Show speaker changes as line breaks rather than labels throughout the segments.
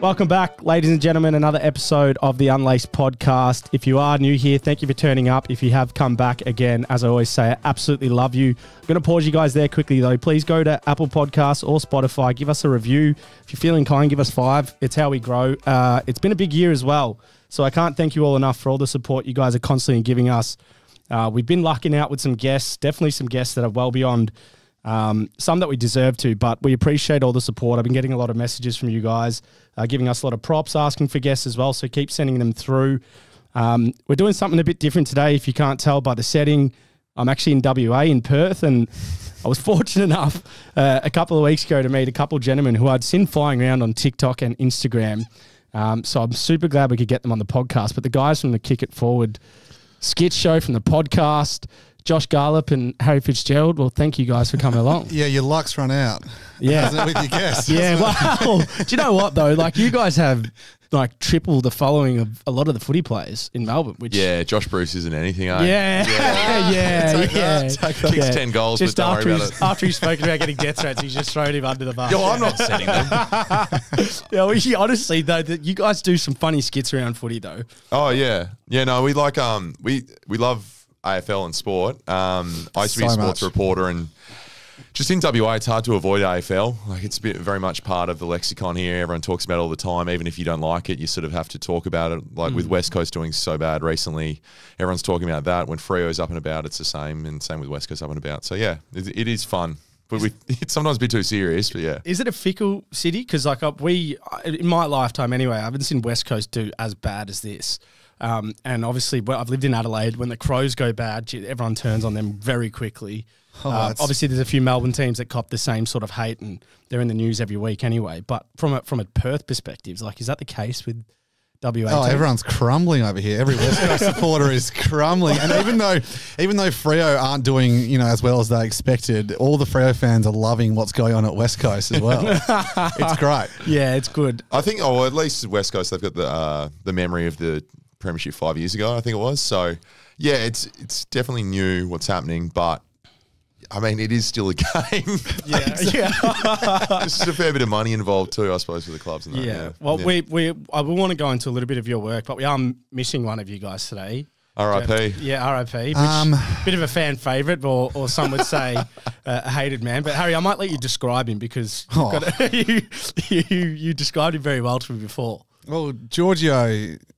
Welcome back, ladies and gentlemen. Another episode of the Unlaced podcast. If you are new here, thank you for turning up. If you have come back again, as I always say, I absolutely love you. I'm going to pause you guys there quickly, though. Please go to Apple Podcasts or Spotify. Give us a review. If you're feeling kind, give us five. It's how we grow. Uh, it's been a big year as well. So I can't thank you all enough for all the support you guys are constantly giving us. Uh, we've been lucking out with some guests, definitely some guests that are well beyond um, some that we deserve to, but we appreciate all the support. I've been getting a lot of messages from you guys, uh, giving us a lot of props, asking for guests as well. So keep sending them through. Um, we're doing something a bit different today. If you can't tell by the setting, I'm actually in WA in Perth, and I was fortunate enough uh, a couple of weeks ago to meet a couple of gentlemen who I'd seen flying around on TikTok and Instagram. Um, so I'm super glad we could get them on the podcast. But the guys from the Kick It Forward skit show from the podcast. Josh Garlepp and Harry Fitzgerald. Well, thank you guys for coming along.
Yeah, your luck's run out.
Yeah.
Hasn't it, with your guests.
Yeah, well, do you know what though? Like you guys have like triple the following of a lot of the footy players in Melbourne. Which
Yeah, Josh Bruce isn't anything, eh?
yeah, yeah, yeah.
Take
yeah.
take
Kicks
Yeah.
10 goals,
Just
but don't
after
worry about it.
after he's spoken about getting death threats, he's just thrown him under the bus.
Yo, I'm not setting them.
Yeah, well, honestly though, that you guys do some funny skits around footy though.
Oh yeah, yeah. No, we like um we we love AFL and sport. Um, I used to be a sports
much.
reporter and. Just in WA, it's hard to avoid AFL. Like it's a bit, very much part of the lexicon here. Everyone talks about it all the time. Even if you don't like it, you sort of have to talk about it. Like with West Coast doing so bad recently, everyone's talking about that. When Freo's up and about, it's the same, and same with West Coast up and about. So yeah, it, it is fun, but we it's sometimes a bit too serious. But yeah,
Is it a fickle city? Because like uh, we, in my lifetime anyway, I haven't seen West Coast do as bad as this. Um, and obviously, well, I've lived in Adelaide. When the Crows go bad, everyone turns on them very quickly.
Oh,
Uh, obviously, there's a few Melbourne teams that cop the same sort of hate, and they're in the news every week anyway. But from a from a Perth perspective, like, is that the case with WA?
Oh,
teams?
everyone's crumbling over here. Every West Coast supporter is crumbling, and even though, even though Freo aren't doing you know as well as they expected, all the Freo fans are loving what's going on at West Coast as well. it's great.
Yeah, it's good.
I think, oh, at least West Coast, they've got the uh, the memory of the premiership five years ago. I think it was. So, yeah, it's it's definitely new what's happening, but I mean, it is still a game.
Yeah, yeah.
There's a fair bit of money involved too, I suppose, for the clubs. And that,
Yeah.
yeah.
Well,
Yeah.
we we I will want to go into a little bit of your work, but we are missing one of you guys today.
R.I.P.
Yeah, RIP. Which
Um,
bit of a fan favourite, or, or some would say uh, a hated man. But Harry, I might let you describe him because you've
Oh.
got you, you you described him very well to me before.
Well, Giorgio,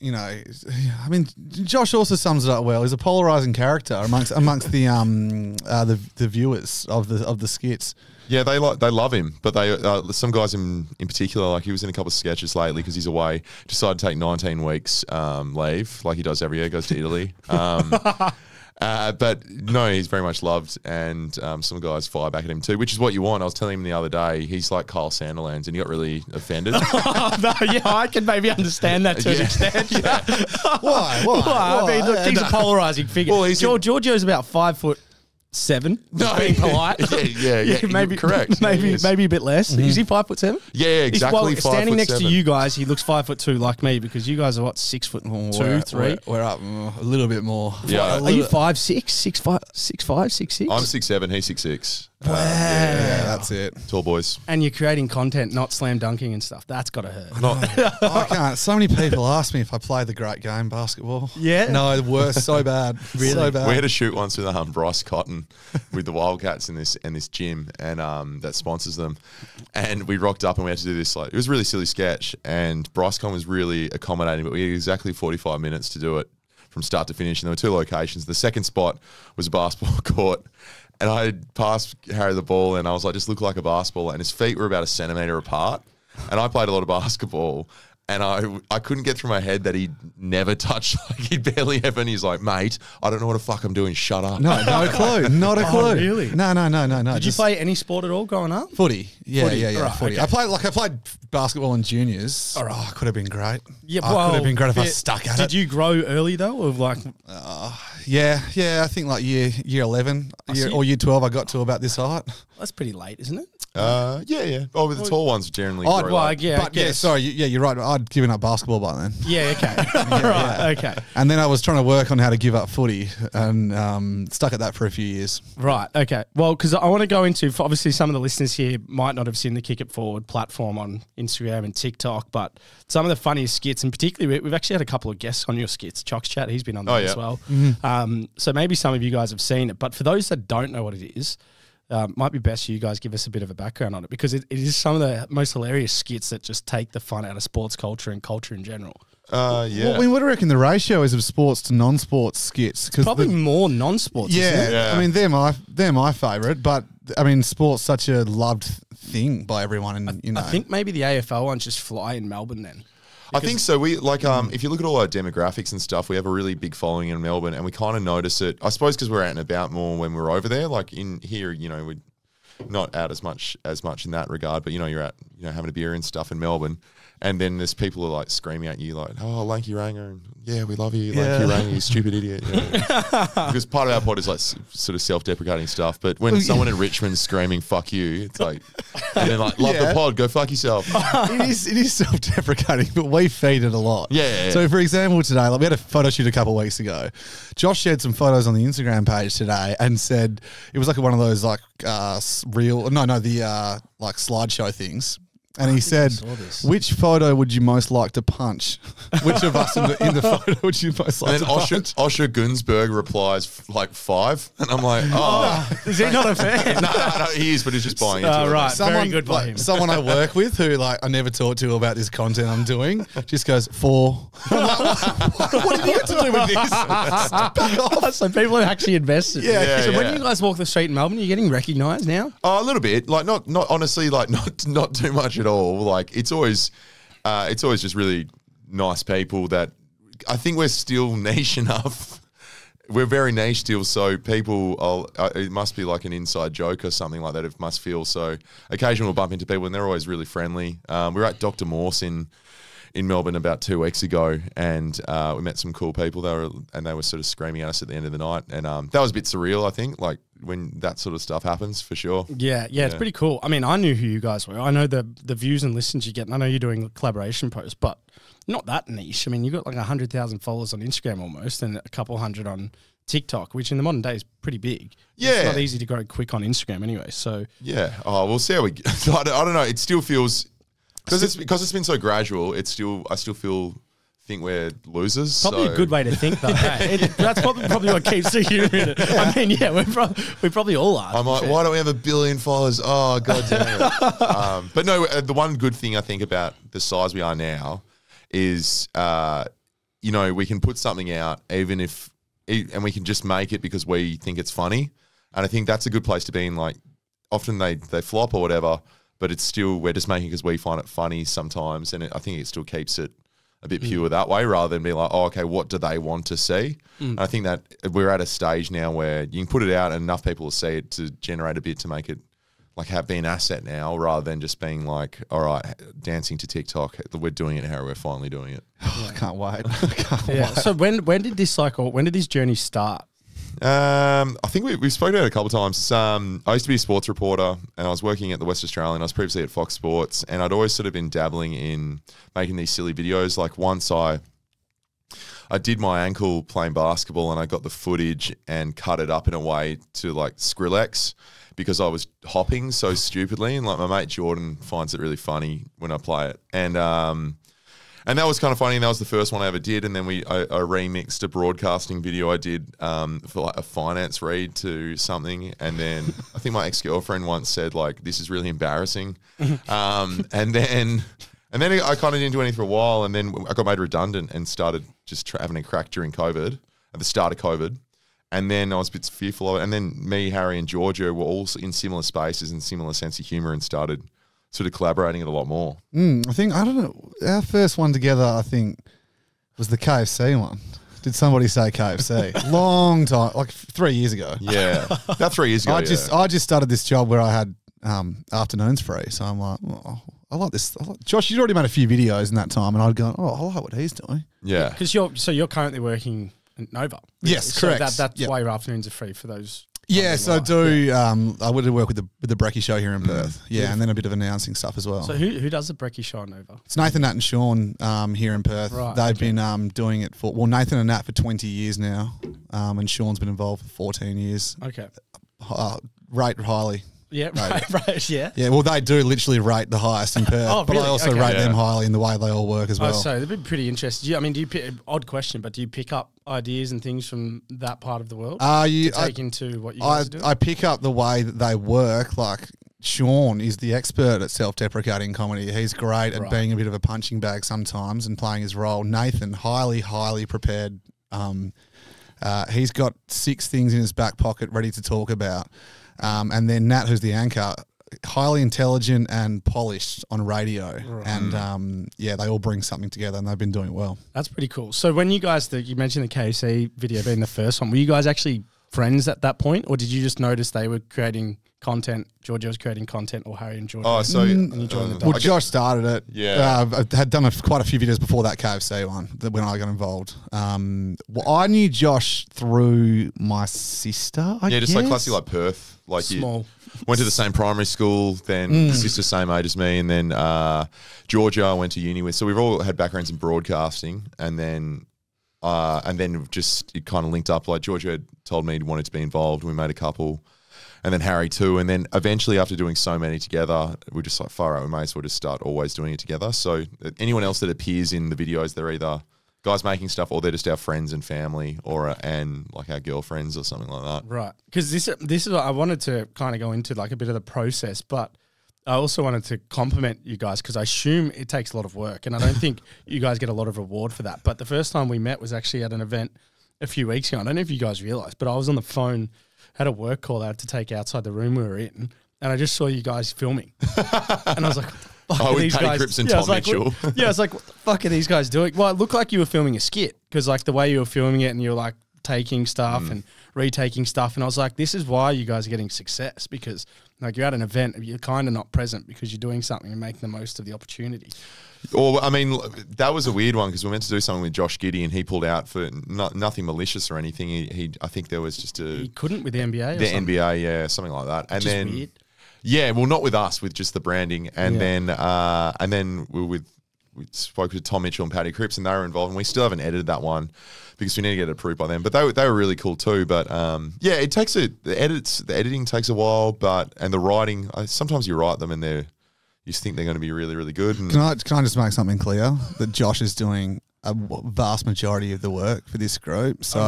you know, I mean, Josh also sums it up well. He's a polarizing character amongst amongst the um uh, the the viewers of the of the skits.
Yeah, they like they love him, but they uh, some guys in in particular, like he was in a couple of sketches lately because he's away. Decided to take 19 weeks um, leave, like he does every year. Goes to Italy. Um, uh, but no, he's very much loved, and um, some guys fire back at him too, which is what you want. I was telling him the other day, he's like Kyle Sandilands, and he got really offended.
Oh, no, yeah, I can maybe understand that to an
Yeah.
extent. Yeah.
Why? Why?
Well, I mean, look, he's a polarizing figure.
Well, he's a-
Gior- Giorgio's about five foot seven. No, being polite.
yeah, yeah, yeah, you're
maybe
correct.
Maybe
He
maybe a bit less. Mm-hmm. Is he five foot seven?
Yeah, yeah,
He's-
exactly.
well,
five
standing
foot
next
seven.
to you guys, he looks five foot two like me because you guys are what six foot two,
We're-
3
We're, we're up a little bit more.
Yeah.
Are you
little-
five six, six five, six five, six six?
I'm six seven. He's six six.
Yeah, that's it.
Tall boys.
and you're creating content, not slam dunking and stuff. That's got to hurt.
Not,
I can't. So many people ask me if I play the great game, basketball.
Yeah?
No, the worst. So bad.
Really?
So bad.
We had a shoot once with um, Bryce Cotton with the Wildcats in this in this gym and um, that sponsors them. And we rocked up and we had to do this like it was a really silly sketch. And Bryce Cotton was really accommodating, but we had exactly forty five minutes to do it from start to finish. And there were two locations. The second spot was a basketball court. And I passed Harry the ball and I was like, just look like a basketball. And his feet were about a centimeter apart. And I played a lot of basketball. And I, I couldn't get through my head that he'd never touched, like he'd barely ever. And he's like, mate, I don't know what the fuck I'm doing. Shut up.
no, no clue. Not a clue.
really?
No, no, no, no, no.
Did you play any sport at all growing up?
footy? Yeah,
Footy.
yeah, yeah.
Right,
footy.
okay.
I played like I played basketball in juniors.
All right.
Oh, could have been great.
Yeah,
oh, could have been great if I stuck at
Did
it.
you grow early though, or like?
Yeah, yeah. I think like year year eleven year, or year twelve, I got to about this height.
That's pretty late, isn't it?
Uh, yeah, yeah. Oh, but the tall ones generally.
Oh,
well,
up.
yeah,
but yeah, sorry. Yeah, you're right. I'd given up basketball by then.
Yeah. Okay. right. Okay.
And then I was trying to work on how to give up footy and um, stuck at that for a few years.
Right. Okay. Well, because I want to go into for obviously some of the listeners here might not have seen the Kick It Forward platform on Instagram and TikTok. But some of the funniest skits, and particularly we- we've actually had a couple of guests on your skits. Chocs Chat, he's been on there
Oh,
as
yeah.
well. Um, so maybe some of you guys have seen it. But for those that don't know what it is, um, might be best you guys give us a bit of a background on it because it, it is some of the most hilarious skits that just take the fun out of sports culture and culture in general.
Uh, yeah.
What, I mean, what do you reckon the ratio is of sports to non-sports skits? 'Cause
Probably
the-
more non-sports.
yeah.
Yeah.
I mean they're my they're my favorite, but I mean sports such a loved thing by everyone, and you know,
I think maybe the AFL ones just fly in Melbourne then.
I think so. We like um, if you look at all our demographics and stuff, we have a really big following in Melbourne, and we kind of notice it. I suppose because we're out and about more when we're over there. Like in here, you know, we're not out as much as much in that regard, but you know, you're out, you know, having a beer and stuff in Melbourne, and then there's people who are like screaming at you like, "Oh, Lanky Ranger, and yeah, we love you, Lanky
Yeah.
Ranger, you stupid idiot." Yeah. because part of our pod is like s- sort of self-deprecating stuff, but when someone in Richmond's screaming "fuck you," it's like, and then like, "Love
Yeah.
the pod, go fuck yourself."
it is it is self-deprecating, but we feed it a lot.
Yeah, yeah, yeah.
So, for example, today, like we had a photo shoot a couple of weeks ago. Josh shared some photos on the Instagram page today and said it was like one of those like uh, s- real no no the uh, like slideshow things. And he said, "Which photo would you most like to punch? Which of us in the, in the photo would you most like
And then
to
Osher,
punch?"
Osher Gunsberg replies like five, and I'm like, oh,
Is he not a fan?
no, no, no, he is, but he's just buying into
Uh,
it.
right. Very good by
like,
him.
Someone I work with who like I never talk to about this content I'm doing just goes four. I'm like, what, what, do you get to do with this? Back off.
so people are actually invested.
Yeah.
Yeah,
so when you guys walk the street in Melbourne, you're getting recognised now.
Oh, a little bit, like not, not honestly, like not, not too much at all. Like it's always, uh, it's always just really nice people that I think we're still niche enough. We're very niche still, so people, uh, it must be like an inside joke or something like that. It must feel so. Occasionally, we'll bump into people, and they're always really friendly. Um, we were at Dr. Morse in in Melbourne about two weeks ago, and uh, we met some cool people. They were and they were sort of screaming at us at the end of the night, and um, that was a bit surreal. I think, like when that sort of stuff happens, for sure.
Yeah, yeah, it's pretty cool. I mean, I knew who you guys were. I know the the views and listens you get, and I know you're doing collaboration posts, but not that niche. I mean, you've got like hundred thousand followers on Instagram almost, and a couple hundred on TikTok, which in the modern day is pretty big.
Yeah.
it's not easy to grow quick on Instagram anyway. So
Yeah. Oh, we'll see how we. I don't, I don't know. It still feels because it's because it's been so gradual. It's still. I still feel think we're losers.
Probably
so-
a good way to think, though. hey? It- that's probably, probably what keeps the humour in it. I mean, yeah, we're we probably all are.
I'm like, why don't we have a billion followers? Oh, god damn it. um, but no, uh, the one good thing I think about the size we are now is, uh, you know, we can put something out even if, e- and we can just make it because we think it's funny. And I think that's a good place to be in. Like, often they they flop or whatever, but it's still we're just making because we find it funny sometimes, and it, I think it still keeps it a bit pure mm. that way rather than be like, oh, okay, what do they want to see? Mm. And I think that we're at a stage now where you can put it out and enough people will see it to generate a bit to make it like have be an asset now rather than just being like, all right, dancing to TikTok. We're doing it how we're finally doing it.
I can't wait. I can't
yeah.
wait.
So when when did this cycle? When did this journey start?
Um, I think we, we've spoken about it a couple of times. Um, I used to be a sports reporter and I was working at the West Australian. I was previously at Fox Sports and I'd always sort of been dabbling in making these silly videos. Like once I I did my ankle playing basketball and I got the footage and cut it up in a way to like Skrillex because I was hopping so stupidly. And like my mate Jordan finds it really funny when I play it. And um, and that was kind of funny. And that was the first one I ever did. And then we I, I remixed a broadcasting video I did um, for like a finance read to something. And then I think my ex girlfriend once said like, "This is really embarrassing." um, and then and then I kind of didn't do anything for a while. And then I got made redundant and started just tra- having a crack during COVID at the start of COVID. And then I was a bit fearful of it. And then me, Harry, and Giorgio were all in similar spaces and similar sense of humor and started sort of collaborating it a lot more.
Mm, I think I don't know. Our first one together, I think, was the KFC one. Did somebody say KFC? Long time, like three years ago.
Yeah, about three years ago.
I
yeah.
just I just started this job where I had um, afternoons free, so I'm like, oh, I like this. I like, Josh, you'd already made a few videos in that time, and I'd go, oh, I like what he's doing.
yeah.
Because you're so you're currently working at Nova.
Yes,
So
correct.
that, that's
Yep.
why your afternoons are free for those.
So I do. Um, I would work with the with the Brecky show here in Perth. Yeah, and then a bit of announcing stuff as well.
So who who does the Brecky show on Nova?
It's Nathan, Nat, and Sean um, here in Perth.
Right,
They've
okay.
been um, doing it for well, Nathan and Nat for twenty years now, um, and Sean's been involved for fourteen years.
Okay.
Uh, rate highly
Yeah, right, right, yeah.
Yeah, well, they do literally rate the highest in Perth,
Oh,
but I
really?
also
Okay.
rate them
Yeah.
highly in the way they all work as
Oh,
well.
so they've been pretty interested. Do you, I mean, do you pick, odd question, but do you pick up ideas and things from that part of the world
uh, you,
to
I,
take into what you
I,
guys are doing?
I pick up the way that they work. Like Sean is the expert at self-deprecating comedy. He's great at
Right.
being a bit of a punching bag sometimes and playing his role. Nathan, highly, highly prepared. Um, uh, he's got six things in his back pocket ready to talk about. Um, and then Nat, who's the anchor, highly intelligent and polished on radio. And um, yeah, they all bring something together and they've been doing well.
That's pretty cool. So when you guys, the, you mentioned the KFC video being the first one, were you guys actually friends at that point, or did you just notice they were creating content? Giorgio was creating content, or Harry and Giorgio?
Oh, so
and you joined the
uh,
dog.
Well, Josh started it.
Yeah.
uh, I had done a, quite a few videos before that KFC one that when I got involved. Um, well, I knew Josh through my sister. I
yeah, just like
guess.
classic like Perth, like you
Small.
went to the same primary school, then
Mm.
sister same age as me, and then uh, Giorgio I went to uni with. So we've all had backgrounds in broadcasting, and then uh, and then just it kind of linked up. Like Giorgio had told me he wanted to be involved. We made a couple, and then Harry too. And then eventually, after doing so many together, we're just like far out. We may as well just start always doing it together. So uh, anyone else that appears in the videos, they're either guys making stuff, or they're just our friends and family, or uh, and like our girlfriends or something like that.
Right, because this this is what I wanted to kind of go into like a bit of the process, but I also wanted to compliment you guys because I assume it takes a lot of work, and I don't think you guys get a lot of reward for that. But the first time we met was actually at an event a few weeks ago. I don't know if you guys realized, but I was on the phone, had a work call I had to take outside the room we were in, and I just saw you guys filming, and I was like. Fuck
Oh,
are
with Paddy
guys?
Cripps and
yeah,
Tom
like, what- yeah, I was like, what the fuck are these guys doing? Well, it looked like you were filming a skit because, like, the way you were filming it and you were like taking stuff
Mm.
and retaking stuff. And I was like, this is why you guys are getting success because, like, you're at an event, you're kind of not present because you're doing something and making the most of the opportunity.
Or I mean, that was a weird one because we meant to do something with Josh Giddey and he pulled out for no, nothing malicious or anything. He, he, I think there was just a
he couldn't with the NBA.
The. NBA, yeah, something like that. And
Just
then
weird.
yeah, well, not with us, with just the branding, and
Yeah.
then uh, and then we were with we spoke to Tom Mitchell and Paddy Cripps, and they were involved, and we still haven't edited that one because we need to get it approved by them. But they were, they were really cool too. But um, yeah, it takes a the edits, the editing takes a while, but and the writing. I, sometimes you write them and they're you just think they're going to be really really good. And
Can I can I just make something clear that Josh is doing a vast majority of the work for this group? So,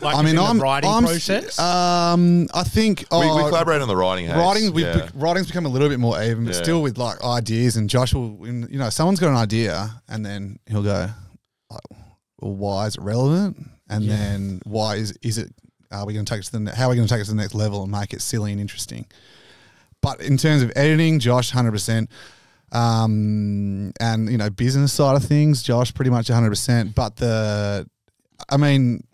Like
I mean, I'm
writing
I'm,
process?
Um, I think
we, we
oh,
collaborate on the writing. Hayes.
Writing, we've
yeah.
bec- writing's become a little bit more even, but
Yeah.
still with like ideas. And Josh will, you know, someone's got an idea, and then he'll go, like, "Well, why is it relevant?" And
Yeah.
then why is is it? Are we going to take it to the? How are we going to take it to the next level and make it silly and interesting? But in terms of editing, Josh, hundred percent. Um, and you know, business side of things, Josh, pretty much hundred percent. But the, I mean,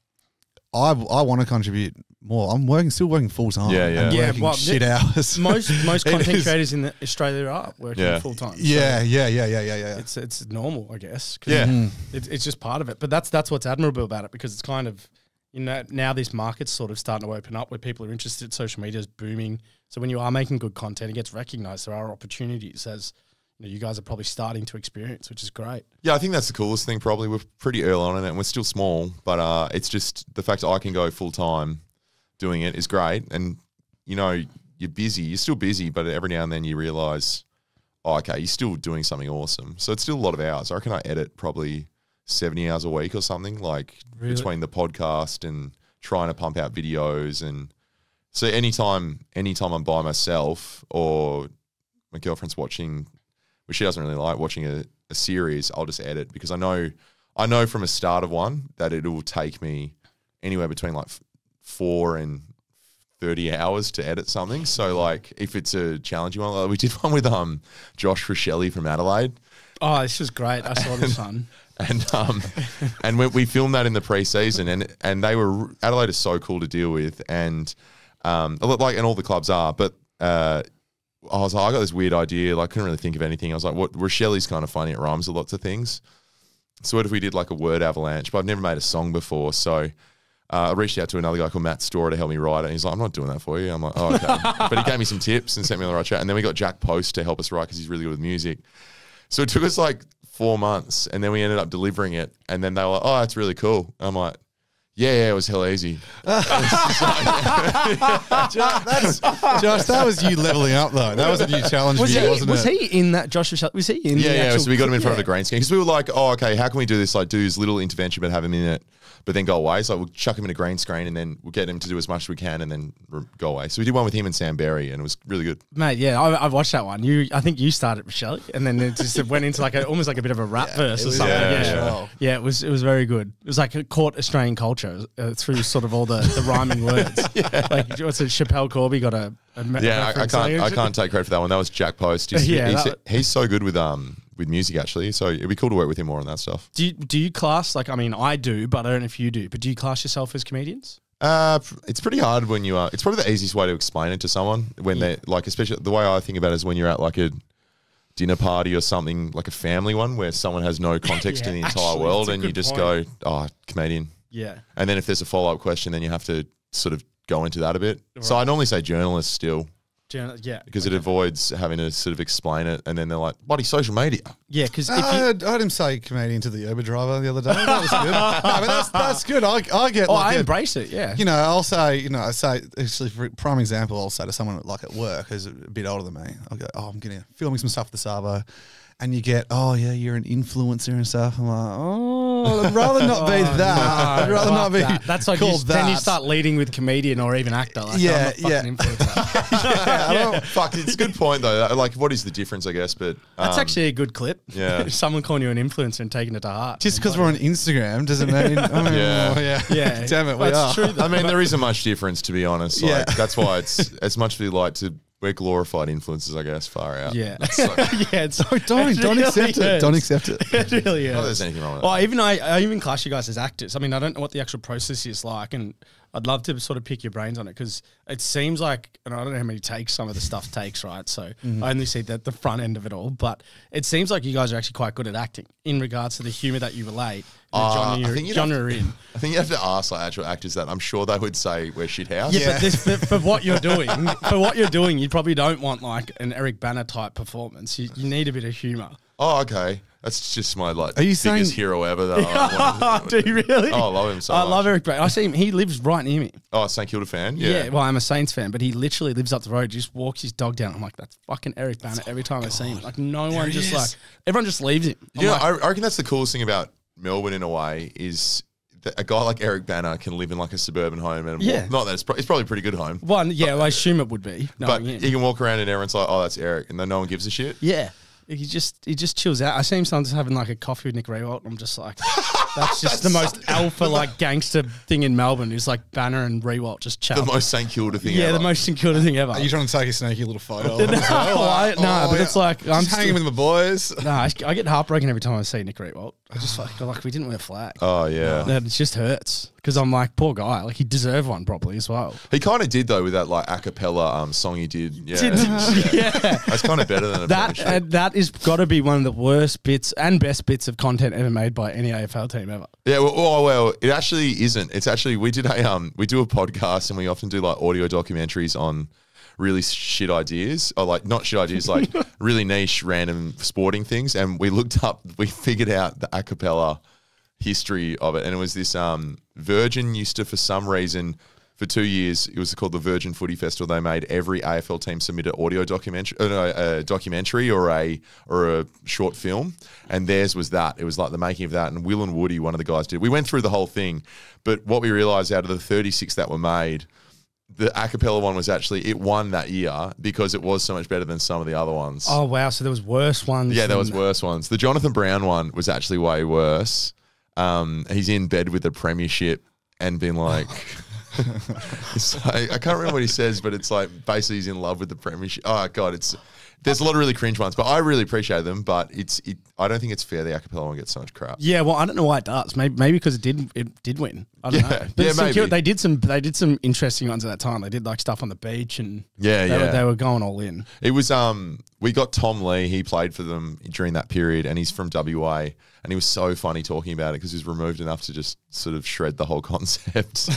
I I want to contribute more. I'm working, still working full time.
Yeah, yeah.
and
Yeah,
working
well,
shit hours.
most most content creators in Australia are working
Yeah.
full time.
Yeah, yeah, yeah, yeah, yeah, yeah.
it's it's normal, I guess.
Yeah.
Mm.
it, it's just part of it. But that's that's what's admirable about it because it's kind of you know now this market's sort of starting to open up where people are interested. Social media is booming, so when you are making good content, it gets recognized. There are opportunities as you, you guys are probably starting to experience, which is great.
Yeah, I think that's the coolest thing. Probably we're pretty early on in it, and we're still small. But uh, it's just the fact that I can go full time doing it is great. And you know, you're busy. You're still busy, but every now and then you realize, oh, okay, you're still doing something awesome. So it's still a lot of hours. I reckon I edit probably seventy hours a week or something, like
Really?
between the podcast and trying to pump out videos and. So anytime, anytime I'm by myself or my girlfriend's watching which she doesn't really like watching a, a series, I'll just edit because I know I know from a start of one that it will take me anywhere between like four and thirty hours to edit something. So like if it's a challenging one, like we did one with um Josh Rachele from Adelaide,
Oh, this was great. I saw this one.
and um and we, we filmed that in the preseason, and and they were Adelaide is so cool to deal with, and um like and all the clubs are, but uh. I was like, I got this weird idea. Like, couldn't really think of anything. I was like, what? Rachele's kind of funny. It rhymes with lots of things. So what if we did like a word avalanche? But I've never made a song before, so uh, I reached out to another guy called Matt Storer to help me write it. And he's like, I'm not doing that for you. I'm like, oh, okay. but he gave me some tips and sent me on the right track. And then we got Jack Post to help us write because he's really good with music. So it took us like four months, and then we ended up delivering it. And then they were like, oh, that's really cool. I'm like, Yeah, yeah, it was hell easy.
Josh, that's, Josh, that was you leveling up though. That was a new challenge
Was,
for you,
he,
wasn't it?
was
it?
he in that Josh? Was he in?
Yeah,
the
yeah.
actual-
So we got him in front of the green screen because we were like, oh, okay, how can we do this? Like, do this little intervention, but have him in it, but then go away. So we'll chuck him in a green screen, and then we'll get him to do as much as we can, and then go away. So we did one with him and Sam Berry, and it was really good.
Mate, yeah, I, I watched that one. You, I think you started Michelle, and then it just went into like a, almost like a bit of a rap verse or something.
yeah,
Yeah,
yeah.
yeah. it was it was very good. It was like it caught Australian culture uh, through sort of all the, the rhyming words. Like what's it? Schapelle Corby got a, a
Yeah, I, I can't. I can't take credit for that one. That was Jack Post. He's,
Yeah,
he's,
that-
he's so good with um with music actually. So it'd be cool to work with him more on that stuff.
Do you, do you class like I mean I do, but I don't know if you do. But do you class yourself as comedians?
Uh, it's pretty hard when you are. It's probably the easiest way to explain it to someone when they like, especially the way I think about it is when you're at like a dinner party or something like a family one where someone has no context
Yeah,
in the entire
actually,
world, and you just
point.
go, "Oh, comedian."
Yeah.
And then if there's a follow up question, then you have to sort of go into that a bit. So I normally say journalist still
Gen- Yeah,
because it avoids having to sort of explain it, and then they're like, "Bloody social media."
yeah, because
I
if you,
heard, I heard him say comedian to the Uber driver the other day. That was good. no, but that's, that's good. I, I get
oh,
like
I
a-
embrace it. Yeah,
you know, I'll say, you know, I say, actually, for prime example, I'll say to someone like at work who's a bit older than me, I'll go, oh, I'm going getting filming some stuff for the Sabo. And you get, oh, yeah, you're an influencer and stuff. I'm like, oh, I'd rather not be
Oh,
that.
no,
I'd rather not be
that. That's like you,
called
then you start leading with comedian or even actor. Like,
Yeah,
I'm a
yeah.
influencer.
yeah, I don't, fuck, it's a good point though. Like, what is the difference? I guess, but
That's
um,
actually a good clip.
yeah.
Someone calling you an influencer and taking it to heart.
Just because we're on Instagram doesn't mean, I mean,
Yeah.
oh, yeah.
yeah,
Damn it, we
that's
are.
true. though.
I mean, there isn't much difference to be honest. Like,
Yeah.
that's why it's as much as we like to. We're glorified influencers, I guess. Far out.
Yeah,
So,
yeah. It's,
Oh, don't,
it
don't
really
accept it. Don't accept it.
It really oh, is.
not that there's anything wrong with
Well,
that.
Oh, even I, I even class you guys as actors. I mean, I don't know what the actual process is like, and I'd love to sort of pick your brains on it because it seems like, and I don't know how many takes some of the stuff takes, right? So
Mm-hmm.
I only see the, the front end of it all, but it seems like you guys are actually quite good at acting in regards to the humor that you relate, the
Uh,
genre,
I think
genre
have
in.
I think you have to ask like actual actors that. I'm sure they would say we're shit house.
Yeah,
Yeah.
but this for, for what you're doing, for what you're doing, you probably don't want like an Eric Bana type performance. You, you need a bit of humor.
Oh, okay. That's just my like
Are you
biggest
saying-
hero ever. That I
Do you really?
Oh, I love him so
I
much.
love Eric Bana. I see him. He lives right near me.
Oh, St Kilda fan.
Yeah.
Yeah.
well, I'm a Saints fan, but he literally lives up the road. Just walks his dog down. I'm like, that's fucking Eric Bana. Every time I see him, like no one
he
just
is.
like everyone just leaves him. I'm
know,
like,
I, I reckon that's the coolest thing about Melbourne in a way is that a guy like Eric Bana can live in like a suburban home and
Yeah.
walk, not that it's, pro- it's probably a pretty good home,
one, yeah, well, I assume it would be.
but
knowing him.
he can walk around and everyone's like, oh, that's Eric, and then no one gives a shit.
yeah, he just he just chills out. I see him sometimes having like a coffee with Nick Riewoldt. And I'm just like, that's just the most alpha like gangster thing in Melbourne. Is like Bana and Riewoldt just chat.
The most St Kilda thing
yeah,
ever.
the most St Kilda thing ever.
Are you trying to take a sneaky little photo?
no, I, no, but it's like I'm
just hanging
still,
with my boys.
no, I, I get heartbroken every time I see Nick Riewoldt. I just like, like we didn't wear flag.
Oh yeah,
And it just hurts because I'm like, poor guy. Like he deserved one probably as well.
he kind of did though with that like a cappella um, song he did. Yeah,
Did- yeah.
that's kind of better than a
That uh, that is got to be one of the worst bits and best bits of content ever made by any AFL team ever.
Yeah, well, oh, well, it actually isn't. It's actually we did a um we do a podcast and we often do like audio documentaries on really shit ideas or like not shit ideas like really niche random sporting things and we looked up we figured out the a cappella history of it and it was this um Virgin used to for some reason for two years it was called the Virgin Footy Festival they made every AFL team submit an audio documentary uh, no, a documentary or a or a short film and theirs was that it was like the making of that and Will and Woody one of the guys did we went through the whole thing but what we realized out of the 36 that were made the a cappella one was actually it won that year because it was so much better than some of the other ones.
Oh wow! So there was worse ones.
yeah, there was worse ones. The Jonathan Brown one was actually way worse. Um, he's in bed with the premiership and been like, like- I can't remember what he says, but it's like basically he's in love with the premiership. Oh god, it's there's a lot of really cringe ones, but I really appreciate them. But it's it, I don't think it's fair the acapella one gets so much crap.
Yeah, well, I don't know why it does. Maybe maybe because it did it did win. I don't
Yeah,
know. But
yeah, maybe.
they did some they did some interesting ones at that time. They did like stuff on the beach and
Yeah,
they,
yeah.
Were, they were going all in.
It was um we got Tom Lee, he played for them during that period and he's from WA and he was so funny talking about it because he's removed enough to just sort of shred the whole concept.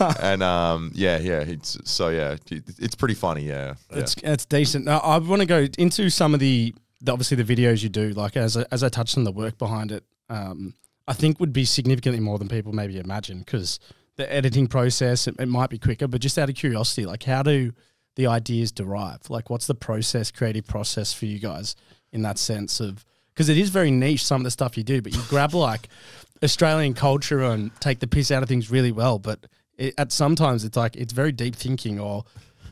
and um yeah, yeah, so yeah, it's pretty funny, yeah. yeah.
It's it's decent. Now, I want to go into some of the, the obviously the videos you do. Like as I, as I touched on the work behind it. Um, I think would be significantly more than people maybe imagine because the editing process it, it might be quicker. But just out of curiosity, like how do the ideas derive? Like, what's the process, creative process for you guys in that sense of because it is very niche some of the stuff you do, but you grab like Australian culture and take the piss out of things really well. But it, at sometimes it's like it's very deep thinking or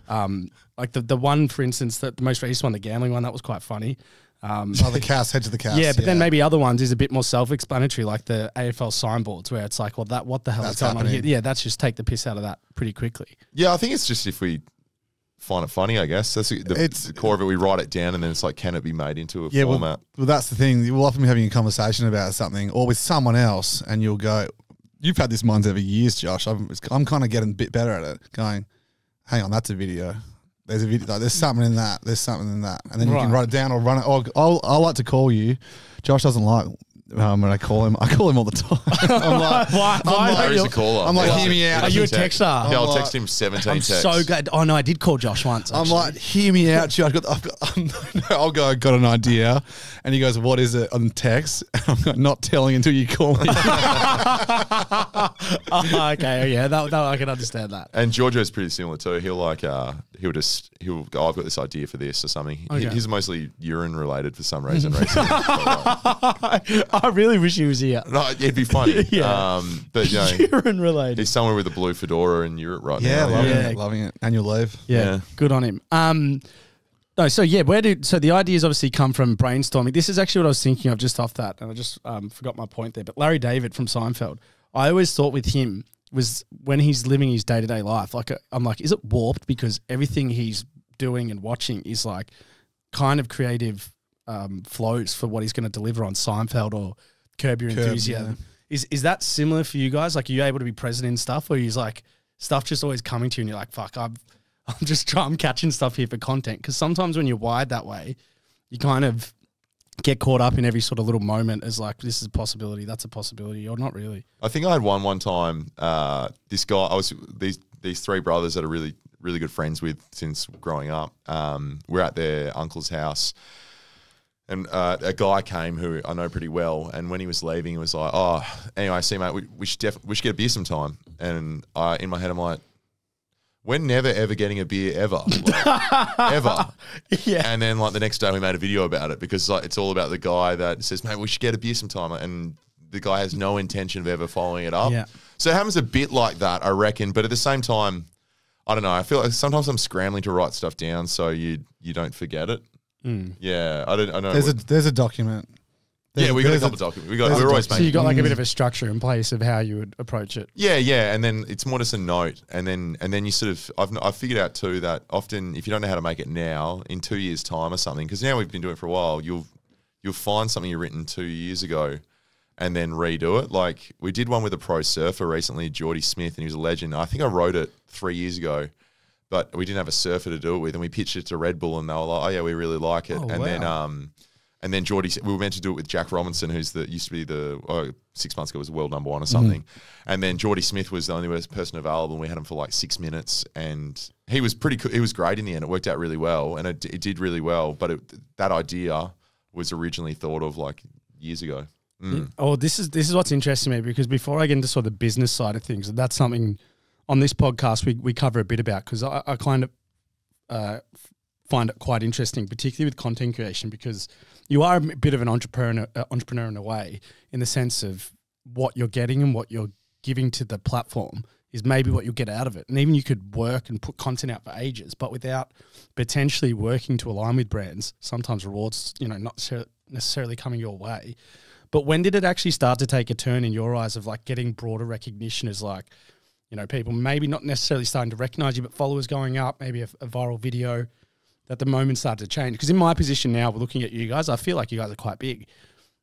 um, like the the one for instance that the most recent one, the gambling one, that was quite funny. Um,
Oh, the cast, head to the cast.
yeah, but then maybe other ones is a bit more self-explanatory, like the AFL signboards, where it's like, well, that what the hell is
That's
going on here? Yeah, that's just take the piss out of that pretty quickly.
Yeah, I think it's just if we find it funny, I guess. That's the,
It's-
the core of it. We write it down and then it's like, can it be made into a
Yeah, well,
format?
well, that's the thing. We'll often be having a conversation about something or with someone else, and you'll go, You've had this mindset for years, Josh. I'm, I'm kind of getting a bit better at it. Going, hang on, that's a video. There's a video. Like, there's something in that. There's something in that, and then you can
Right.
write it down or run it. Or I'll, I like to call you. Josh doesn't like um, when I call him. I call him all the time. I'm like,
Why?
I'm
Where is
like,
the caller?
I'm like,
Yeah.
hear me out.
Are you a texter?
Yeah, I'll
I'm
text him 17
I'm
texts.
so glad. Oh no, I did call Josh once.
I'm
actually.
like, hear me out. I've got, I've got, I'm, no, I'll go, I got an idea. And he goes, what is it on text? And I'm like, not telling until you call me.
oh, okay, yeah, that, that I can understand that.
And Giorgio's pretty similar too. He'll like uh he'll just he'll go, I've got this idea for this or something. He-
Okay.
he's mostly urine related for some reason recently. But, uh,
I really wish he was here.
no, it'd be funny.
Yeah.
Um but you know
Urine related.
he's somewhere with a blue fedora in Europe right
yeah,
now.
loving
Yeah.
it, loving it. Annual leave.
Yeah,
Yeah.
good on him. Um, no, so yeah, where did so the ideas obviously come from brainstorming. This is actually what I was thinking of just off that, and I just um, forgot my point there. But Larry David from Seinfeld, I always thought with him was when he's living his day to day life. Like uh, I'm like, is it warped because everything he's doing and watching is like kind of creative um, flows for what he's going to deliver on Seinfeld or Curb Your
Curb,
Enthusiasm. Is is that similar for you guys? Like, are you able to be present in stuff, or is like stuff just always coming to you, and you're like, "Fuck, I'm, I'm just trying, I'm catching stuff here for content." Because sometimes when you're wired that way, you kind of get caught up in every sort of little moment as like, "This is a possibility, that's a possibility," or not really.
I think I had one one time. Uh, this guy, I was these these three brothers that are really really good friends with since growing up. Um, we're at their uncle's house, and uh, a guy came who I know pretty well. And when he was leaving, he was like, "Oh, anyway, I see, mate, we, we should def- we should get a beer sometime." And I, in my head, I'm like. We're never ever getting a beer ever, like, ever.
Yeah.
And then like the next day we made a video about it because like it's all about the guy that says, "Mate, we should get a beer sometime," and the guy has no intention of ever following it up.
Yeah.
So it happens a bit like that, I reckon. But at the same time, I don't know. I feel like sometimes I'm scrambling to write stuff down so you you don't forget it. Mm. Yeah, I don't. I know.
There's a there's a document.
yeah,
There's-
we got a
there's
couple documents. We got.
a
We're always
doc-
So you
making.
got like a bit mm. of a structure in place of how you would approach it.
Yeah, yeah, and then it's more just a note, and then and then you sort of I've I've figured out too that often if you don't know how to make it now, in two years' time or something, because now we've been doing it for a while, you'll you'll find something you've written two years ago, and then redo it. Like we did one with a pro surfer recently, Geordie Smith, and he was a legend. I think I wrote it three years ago, but we didn't have a surfer to do it with, and we pitched it to Red Bull, and they were like, "Oh yeah, we really like it,"
Oh,
and then
wow.
um. And then Geordie, we were meant to do it with Jack Robinson, who's the used to be the oh, six months ago was the world number one or something. And then Geordie Smith was the only person available, and we had him for like six minutes, and he was pretty. co- He was great in the end. It worked out really well, and it, it did really well. But it, that idea was originally thought of like years ago. Mm.
Oh, this is this is what's interesting to me because before I get into sort of the business side of things, that's something on this podcast we, we cover a bit about because I, I kind of uh, find it quite interesting, particularly with content creation, because you are a bit of an entrepreneur uh, entrepreneur in a way, in the sense of what you're getting and what you're giving to the platform is maybe what you'll get out of it. And even you could work and put content out for ages, but without potentially working to align with brands, sometimes rewards, you know, not necessarily coming your way. But when did it actually start to take a turn in your eyes of like getting broader recognition as like, you know, people maybe not necessarily starting to recognize you, but followers going up, maybe a, a viral video that the moment started to change? Because in my position now, we're looking at you guys, I feel like you guys are quite big.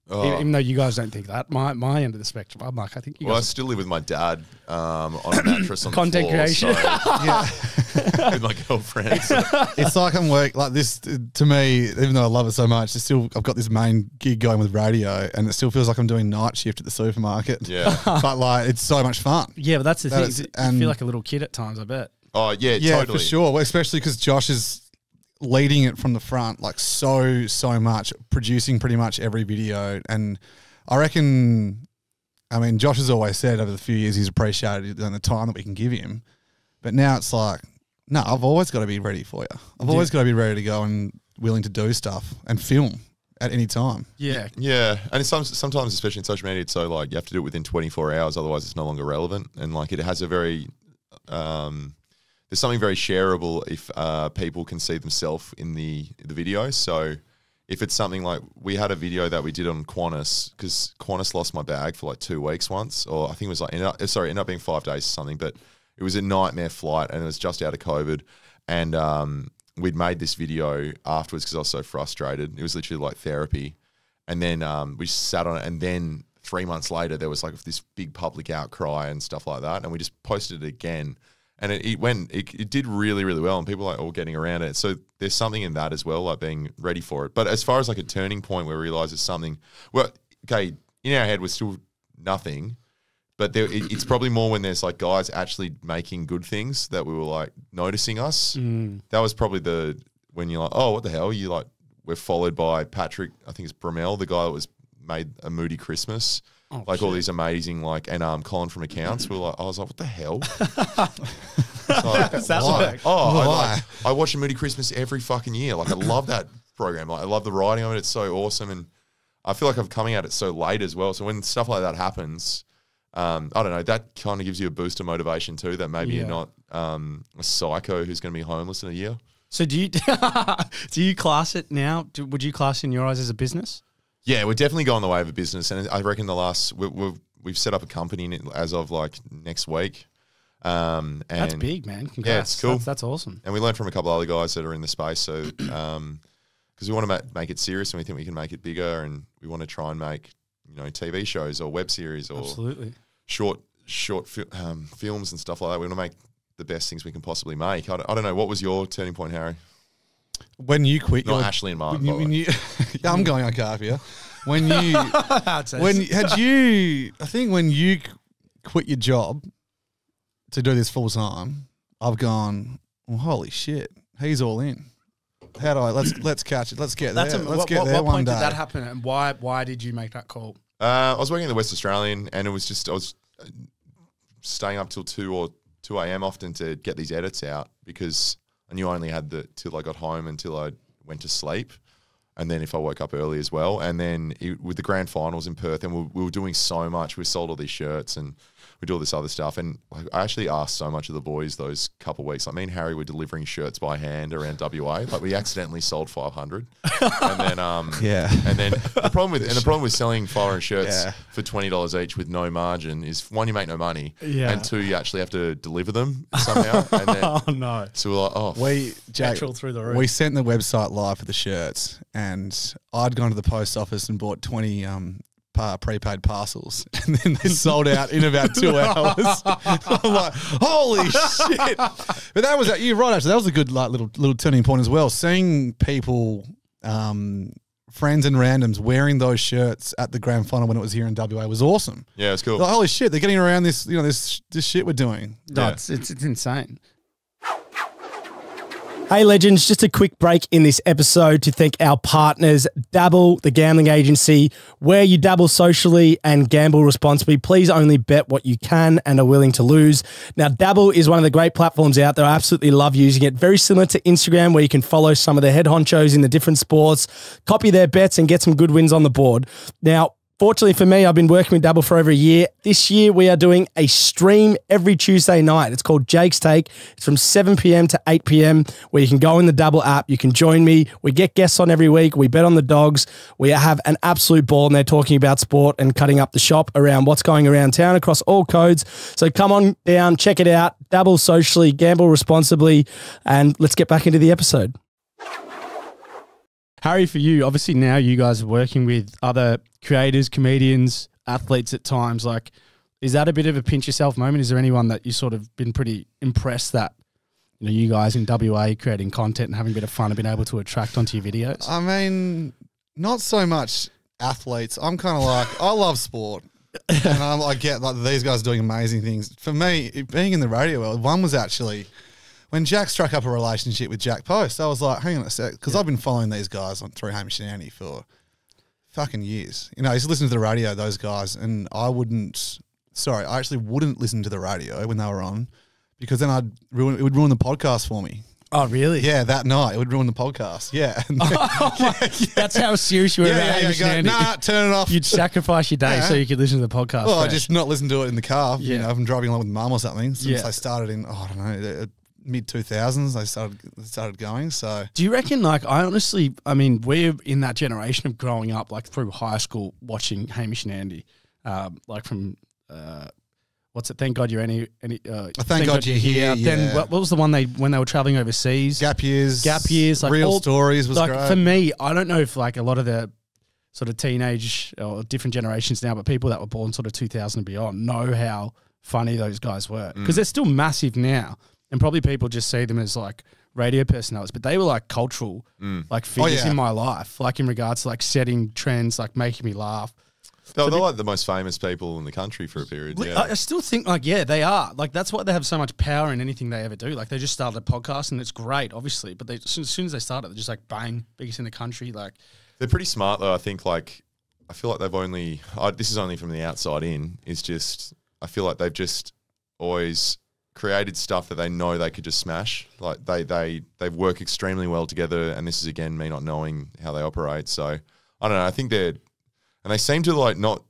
Oh.
Even, even though you guys don't think that, my my end of the spectrum, I'm like, I think you
Well, I still live with my dad um, on a mattress on
Content
the floor,
creation.
so- with my girlfriend. so-
it's like I'm work like this to me. Even though I love it so much, it's still I've got this main gig going with radio, and it still feels like I'm doing night shift at the supermarket.
yeah.
but like it's so much fun.
yeah, but that's the
That
thing.
is-
you
and-
feel like a little kid at times. I bet.
Oh yeah,
Yeah,
totally.
for sure. Well, especially because Josh is leading it from the front, like so so much, producing pretty much every video, and I reckon I mean, Josh has always said over the few years he's appreciated and the time that we can give him. But now it's like, no, I've always got to be ready for you. I've always got to be ready to go and willing to do stuff and film at any time.
Yeah.
Yeah, and it's some, sometimes, especially in social media, it's so like you have to do it within 24 hours, otherwise it's no longer relevant. And like it has a very, um, there's something very shareable if uh, people can see themselves in the the video. So if it's something like we had a video that we did on Qantas because Qantas lost my bag for like two weeks once, or I think it was like ended up, sorry, ended up being five days or something, but it was a nightmare flight and it was just out of COVID, and um, we'd made this video afterwards because I was so frustrated. It was literally like therapy, and then um, we sat on it, and then three months later there was like this big public outcry and stuff like that, and we just posted it again. And it, it went, it, it did really, really well, and people were like all getting around it. So there's something in that as well, like being ready for it. But as far as like a turning point where we realize it's something, well, okay, in our head we're still nothing, but there, it, it's probably more when there's like guys actually making good things that we were like noticing us. Mm. That was probably the when you're like, oh, what the hell? You like we're followed by Patrick, I think it's Brammall, the guy that was made a Moody Christmas. like all these amazing like and um Colin from accounts. We were like, I was like, what the hell? It's like,
that
why?
like?
Oh, I, like, I watch a Moody Christmas every fucking year. Like I love that program. Like I love the writing of it. It's so awesome, and I feel like I'm coming at it so late as well. So when stuff like that happens, um, I don't know. That kind of gives you a boost of motivation too. That maybe
Yeah.
you're not um, a psycho who's going to be homeless in a year.
So do you do you class it now? Do, would you class it in your eyes as a business?
Yeah, we're definitely going the way of a business, and I reckon the last we, we've we've set up a company as of like next week. Um, and
That's big, man. Congrats.
Yeah, it's cool.
That's, that's awesome.
and we learned from a couple other guys that are in the space. So, because we want to ma- make it serious and we think we can make it bigger, and we want to try and make you know TV shows or web series or
Absolutely.
short short fi- um, films and stuff like that. We want to make the best things we can possibly make. I don't, I don't know. What was your turning point, Harry?
When you quit,
Not
your-
Ashley and Mark.
when you,
by the
when
way.
you yeah, I'm going on calf. When you when had you I think when you quit your job to do this full time, I've gone, well, holy shit, he's all in. How do I let's let's catch it. Let's get
That's
there.
a,
let's
what,
get
what,
there
what
one
point
day.
did that happen, and why why did you make that call?
Uh, I was working in the West Australian, and it was just I was uh, staying up till two or two a.m. often to get these edits out because I knew I only had the till I got home until I went to sleep, and then if I woke up early as well, and then it, with the grand finals in Perth, and we, we were doing so much. We sold all these shirts and we do all this other stuff, and I actually asked so much of the boys those couple weeks. Like me and Harry were delivering shirts by hand around WA. Like we accidentally sold five hundred, and then um
Yeah.
and then the problem with and the problem with selling foreign shirts
Yeah.
for twenty dollars each with no margin is one you make no money,
Yeah.
and two you actually have to deliver them somehow. and then
Oh no,
so we're like, oh,
We Jack,
through the roof.
we sent the website live for the shirts, and I'd gone to the post office and bought twenty um, pa- prepaid parcels, and then they sold out in about two hours. I'm like, holy shit! But that was you're right. Actually, that was a good like little little turning point as well. Seeing people. Um, Friends and randoms wearing those shirts at the grand final when it was here in WA was awesome.
yeah, it's cool.
Like, holy shit, they're getting around this, you know, this this shit we're doing.
No,
Yeah.
it's, it's, it's insane. Hey, legends, just a quick break in this episode to thank our partners, Dabble, the gambling agency, where you dabble socially and gamble responsibly. Please only bet what you can and are willing to lose. Now, Dabble is one of the great platforms out there. I absolutely love using it. Very similar to Instagram, where you can follow some of the head honchos in the different sports, copy their bets, and get some good wins on the board. Now, Fortunately for me, I've been working with Dabble for over a year. This year, we are doing a stream every Tuesday night. It's called Jake's Take. It's from 7 p.m. to 8 p.m., where you can go in the Dabble app. You can join me. We get guests on every week. We bet on the dogs. We have an absolute ball, and they're talking about sport and cutting up the shop around what's going around town across all codes. So come on down, check it out. Dabble socially, gamble responsibly, and let's get back into the episode. Harry, for you, obviously now you guys are working with other creators, comedians, athletes at times. Like, is that a bit of a pinch yourself moment? Is there anyone that you sort of been pretty impressed that you know you guys in WA creating content and having a bit of fun have been able to attract onto your videos?
I mean, not so much athletes. I'm kind of like I love sport, and I'm, I get like these guys are doing amazing things. For me, being in the radio world, one was actually when Jack struck up a relationship with Jack Post. I was like, hang on a sec, because I've been following these guys on through Hamish and Andy for fucking years. You know, I used to listen to the radio, those guys, and I wouldn't. Sorry, I actually wouldn't listen to the radio when they were on because then I'd ruin. It would ruin the podcast for me.
Oh, really?
Yeah, that night it would ruin the podcast. Yeah, oh And
That's how serious you were
yeah,
about
yeah, yeah,
Hamish and Andy.
Nah, turn it off.
You'd sacrifice your day
Yeah.
so you could listen to the podcast.
Well, I just not listen to it in the car. You
Yeah.
know, if I'm driving along with mum or something. Since
Yeah.
I started in, oh, I don't know, mid 2000s, they started started going. So
Do you reckon, like, I honestly, I mean, we're in that generation of growing up, like, through high school, watching Hamish and Andy, um, like, from, uh, what's it? Thank God you're any, any, uh,
Thank God You're Here,
Then
yeah.
what, what was the one they, when they were traveling overseas?
gap years,
Gap years, like
real
all-
stories was
like,
great.
for me, I don't know if, like, a lot of the sort of teenage or different generations now, but people that were born sort of 2000 and beyond know how funny those guys were because they're still massive now. And probably people just see them as like radio personalities, but they were like cultural, mm. like oh, figures
yeah.
in my life, like in regards to like setting trends, like making me laugh.
They're, they're like the most famous people in the country for a period. Yeah.
I I still think like yeah, they are like that's why they have so much power in anything they ever do. Like they just started a podcast and it's great, obviously, but they as soon, as soon as they started, they're just like bang, biggest in the country. Like
They're pretty smart though. I think like I feel like they've only. I, this is only from the outside in. Is just I feel like they've just always created stuff that they know they could just smash. Like they they they work extremely well together. And this is again me not knowing how they operate. So I don't know. I think they're and they seem to like not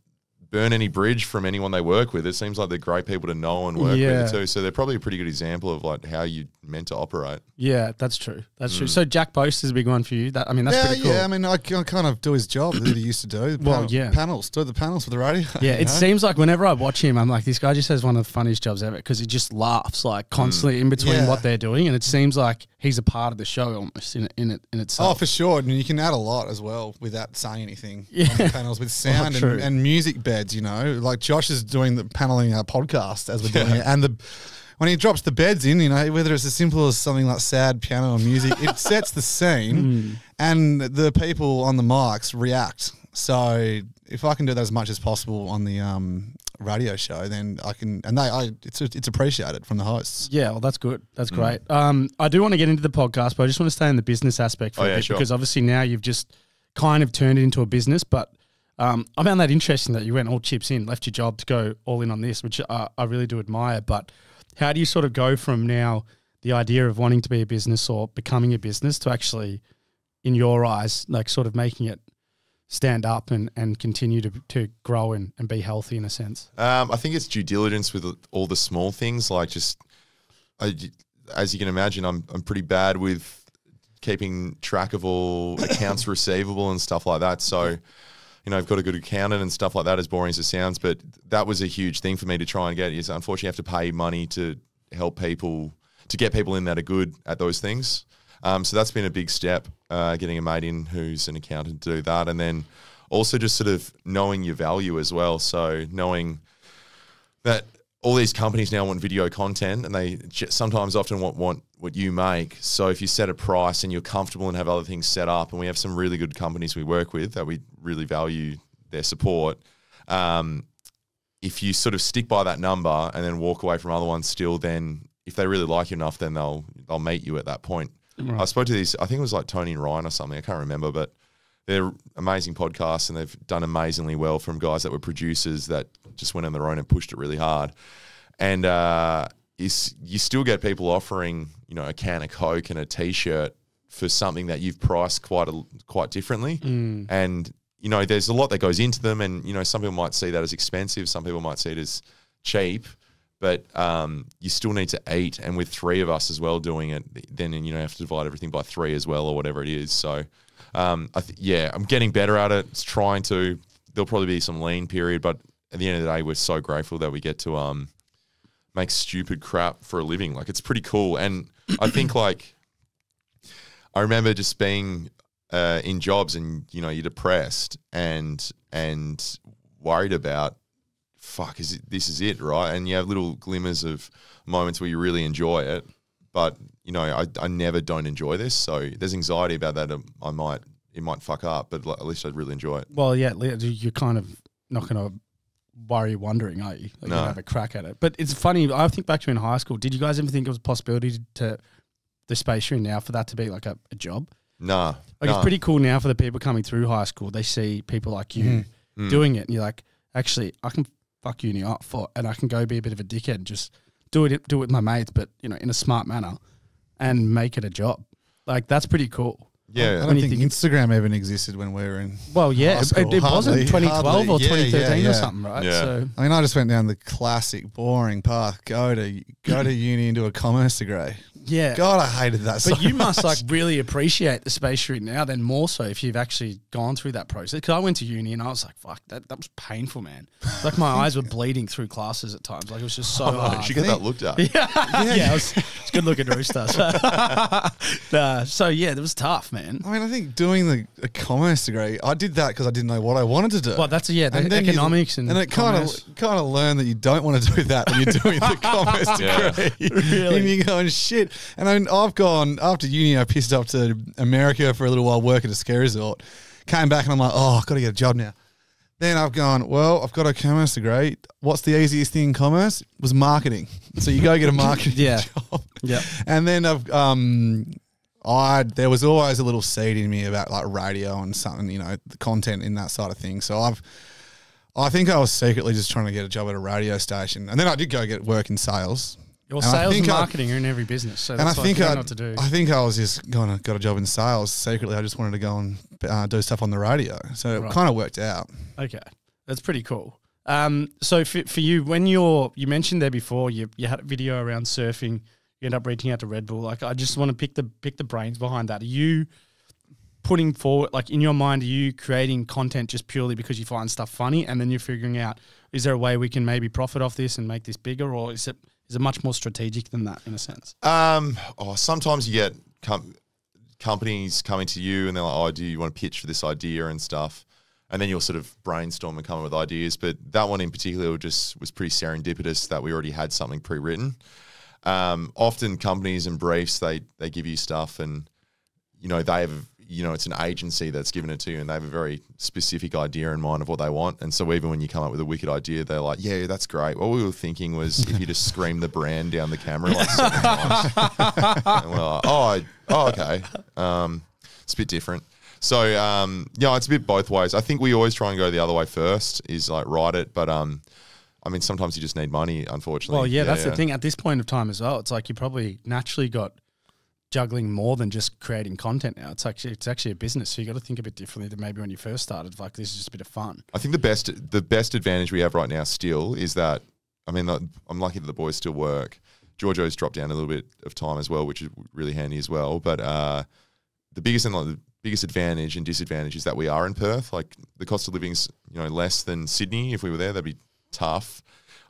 burn any bridge from anyone they work with. It seems like they're great people to know and work
Yeah.
with too. So they're probably a pretty good example of like how you meant to operate.
yeah, that's true. That's true. Mm. So Jack Post is a big one for you. That I mean, that's
yeah,
pretty cool.
yeah. I mean, I, can kind of do his job that he used to do.
Well,
Panel-
yeah.
panels, do the panels for the radio.
Yeah, it
know?
seems like whenever I watch him, I'm like, this guy just has one of the funniest jobs ever because he just laughs like mm. constantly in between
Yeah.
what they're doing, and it seems like he's a part of the show almost in in it in itself.
Oh, for sure. And you can add a lot as well without saying anything
Yeah.
on the panels with sound oh,
true.
and, and music beds, you know. Like Josh is doing the paneling our podcast as we're doing it. And the when he drops the beds in, you know, whether it's as simple as something like sad piano or music, it sets the scene and the people on the mics react. So if I can do that as much as possible on the um, radio show, then I can, and they, I, it's it's appreciated from the hosts.
Yeah, well, that's good. That's great. Um, I do want to get into the podcast, but I just want to stay in the business aspect for
Oh,
a
yeah,
bit
sure.
because obviously now you've just kind of turned it into a business. But um, I found that interesting that you went all chips in, left your job to go all in on this, which I, I really do admire. But how do you sort of go from now the idea of wanting to be a business or becoming a business to actually, in your eyes, like sort of making it stand up and, and continue to, to grow and, and be healthy in a sense?
Um, I think it's due diligence with all the small things, like just I, as you can imagine, I'm I'm pretty bad with keeping track of all accounts receivable and stuff like that. So, you know, I've got a good accountant and stuff like that. As boring as it sounds, but that was a huge thing for me to try and get. Is unfortunately you have to pay money to help people to get people in that are good at those things. Um, so that's been a big step, uh, getting a mate in who's an accountant to do that, and then also just sort of knowing your value as well. So knowing that all these companies now want video content and they sometimes often want, want what you make. So if you set a price and you're comfortable and have other things set up, and we have some really good companies we work with that we really value their support. Um, if you sort of stick by that number and then walk away from other ones still, then if they really like you enough, then they'll they'll meet you at that point. I spoke to these, I think it was like Tony and Ryan or something, I can't remember, but they're amazing podcasts and they've done amazingly well from guys that were producers that just went on their own and pushed it really hard. And uh, is you still get people offering, you know, a can of Coke and a T-shirt for something that you've priced quite a, quite differently. And you know, there's a lot that goes into them, and you know, some people might see that as expensive, some people might see it as cheap. But um, you still need to eat, and with three of us as well doing it, then you know you have to divide everything by three as well, or whatever it is. So, um, I th- yeah, I'm getting better at it. It's trying to. There'll probably be some lean period, but at the end of the day, we're so grateful that we get to um, make stupid crap for a living. Like it's pretty cool, and I think like I remember just being uh, in jobs and you know you're depressed and and worried about fuck is it, this is it right? And you have little glimmers of moments where you really enjoy it. But you know I, I never don't enjoy this. So there's anxiety about that. Um, I might it might fuck up but like, at least I'd really enjoy it.
Well, yeah, you're kind of not going to worry wondering, are you? Like
No.
you have a crack at it. But it's funny. I think back to in high school. Did you guys ever think it was a possibility to the space you're in now for that to be like a, a job?
No.
Like
nah.
it's pretty cool now for the people coming through high school. They see people like you
Mm.
doing it, and you're like, actually, I can fuck uni up for, and I can go be a bit of a dickhead, and just do it, do it with my mates, but you know, in a smart manner, and make it a job. Like that's pretty cool.
I don't think
think-
Instagram even existed when we were in.
Well, yeah,
High
it,
school,
it wasn't
hardly,
2012 or
hardly. Yeah,
2013
yeah,
or something, right?
Yeah.
So
I mean, I just went down the classic, boring path. Go to go to uni and do a commerce degree.
Yeah,
God, I hated that.
But
so
you must
much.
like really appreciate the space in now, then more so if you've actually gone through that process. Because I went to uni and I was like, "Fuck, that that was painful, man." Like my eyes were bleeding through classes at times. Like it was just so
Oh,
hard.
you get that looked at.
yeah, yeah, was, it's good looking rooster. So, Nah, so yeah, it was tough, man.
I mean, I think doing the a commerce degree, I did that because I didn't know what I wanted to do.
Well, that's yeah, the
And then you-
economics and
and it kind of kind of learn that you don't want to do that when you're doing the commerce
Yeah.
degree.
Really?
And you're going shit. And I mean, I've gone after uni. I pissed off to America for a little while, work at a ski resort. Came back and I'm like, oh, I've got to get a job now. Then I've gone, well, I've got a commerce degree. What's the easiest thing in commerce? Was marketing. So you go get a marketing
Yeah.
job.
Yeah.
And then I've um I there was always a little seed in me about like radio and something, you know, the content in that side of things. So I've I think I was secretly just trying to get a job at a radio station. And then I did go get work in sales.
Well,
And
sales and
think I-
marketing are in every business, so
and I
that's
think I,
what to do.
I think I was just going to got a job in sales secretly. I just wanted to go and uh, do stuff on the radio, so
Right.
it kind of worked out.
Okay, that's pretty cool. Um, so for, for you, when you're you mentioned there before, you you had a video around surfing. You end up reaching out to Red Bull. Like, I just want to pick the pick the brains behind that. Are you putting forward, like in your mind, are you creating content just purely because you find stuff funny, and then you're figuring out is there a way we can maybe profit off this and make this bigger, or is it is it much more strategic than that in a sense?
Um, oh, sometimes you get com- companies coming to you and they're like, "Oh, do you want to pitch for this idea and stuff?" And then you'll sort of brainstorm and come up with ideas. But that one in particular just was pretty serendipitous that we already had something pre-written. Um, often companies and briefs they they give you stuff and you know they have you know it's an agency that's given it to you and they have a very specific idea in mind of what they want. And so even when you come up with a wicked idea they're like yeah that's great. What we were thinking was if you just scream the brand down the camera like seven times. And we're like oh I- oh okay. Um, it's a bit different. So um, yeah it's a bit both ways. I think we always try and go the other way first is like write it. But um, I mean sometimes you just need money unfortunately.
Well, yeah, that's the thing. At this point of time as well, it's like you probably naturally got juggling more than just creating content now. It's actually it's actually a business, so you got to think a bit differently than maybe when you first started. Like this is just a bit of fun.
I think the best the best advantage we have right now still is that I mean I'm lucky that the boys still work. Giorgio's dropped down a little bit of time as well, which is really handy as well. But uh, the biggest and like, the biggest advantage and disadvantage is that we are in Perth. Like the cost of living's you know less than Sydney. If we were there, that'd be tough.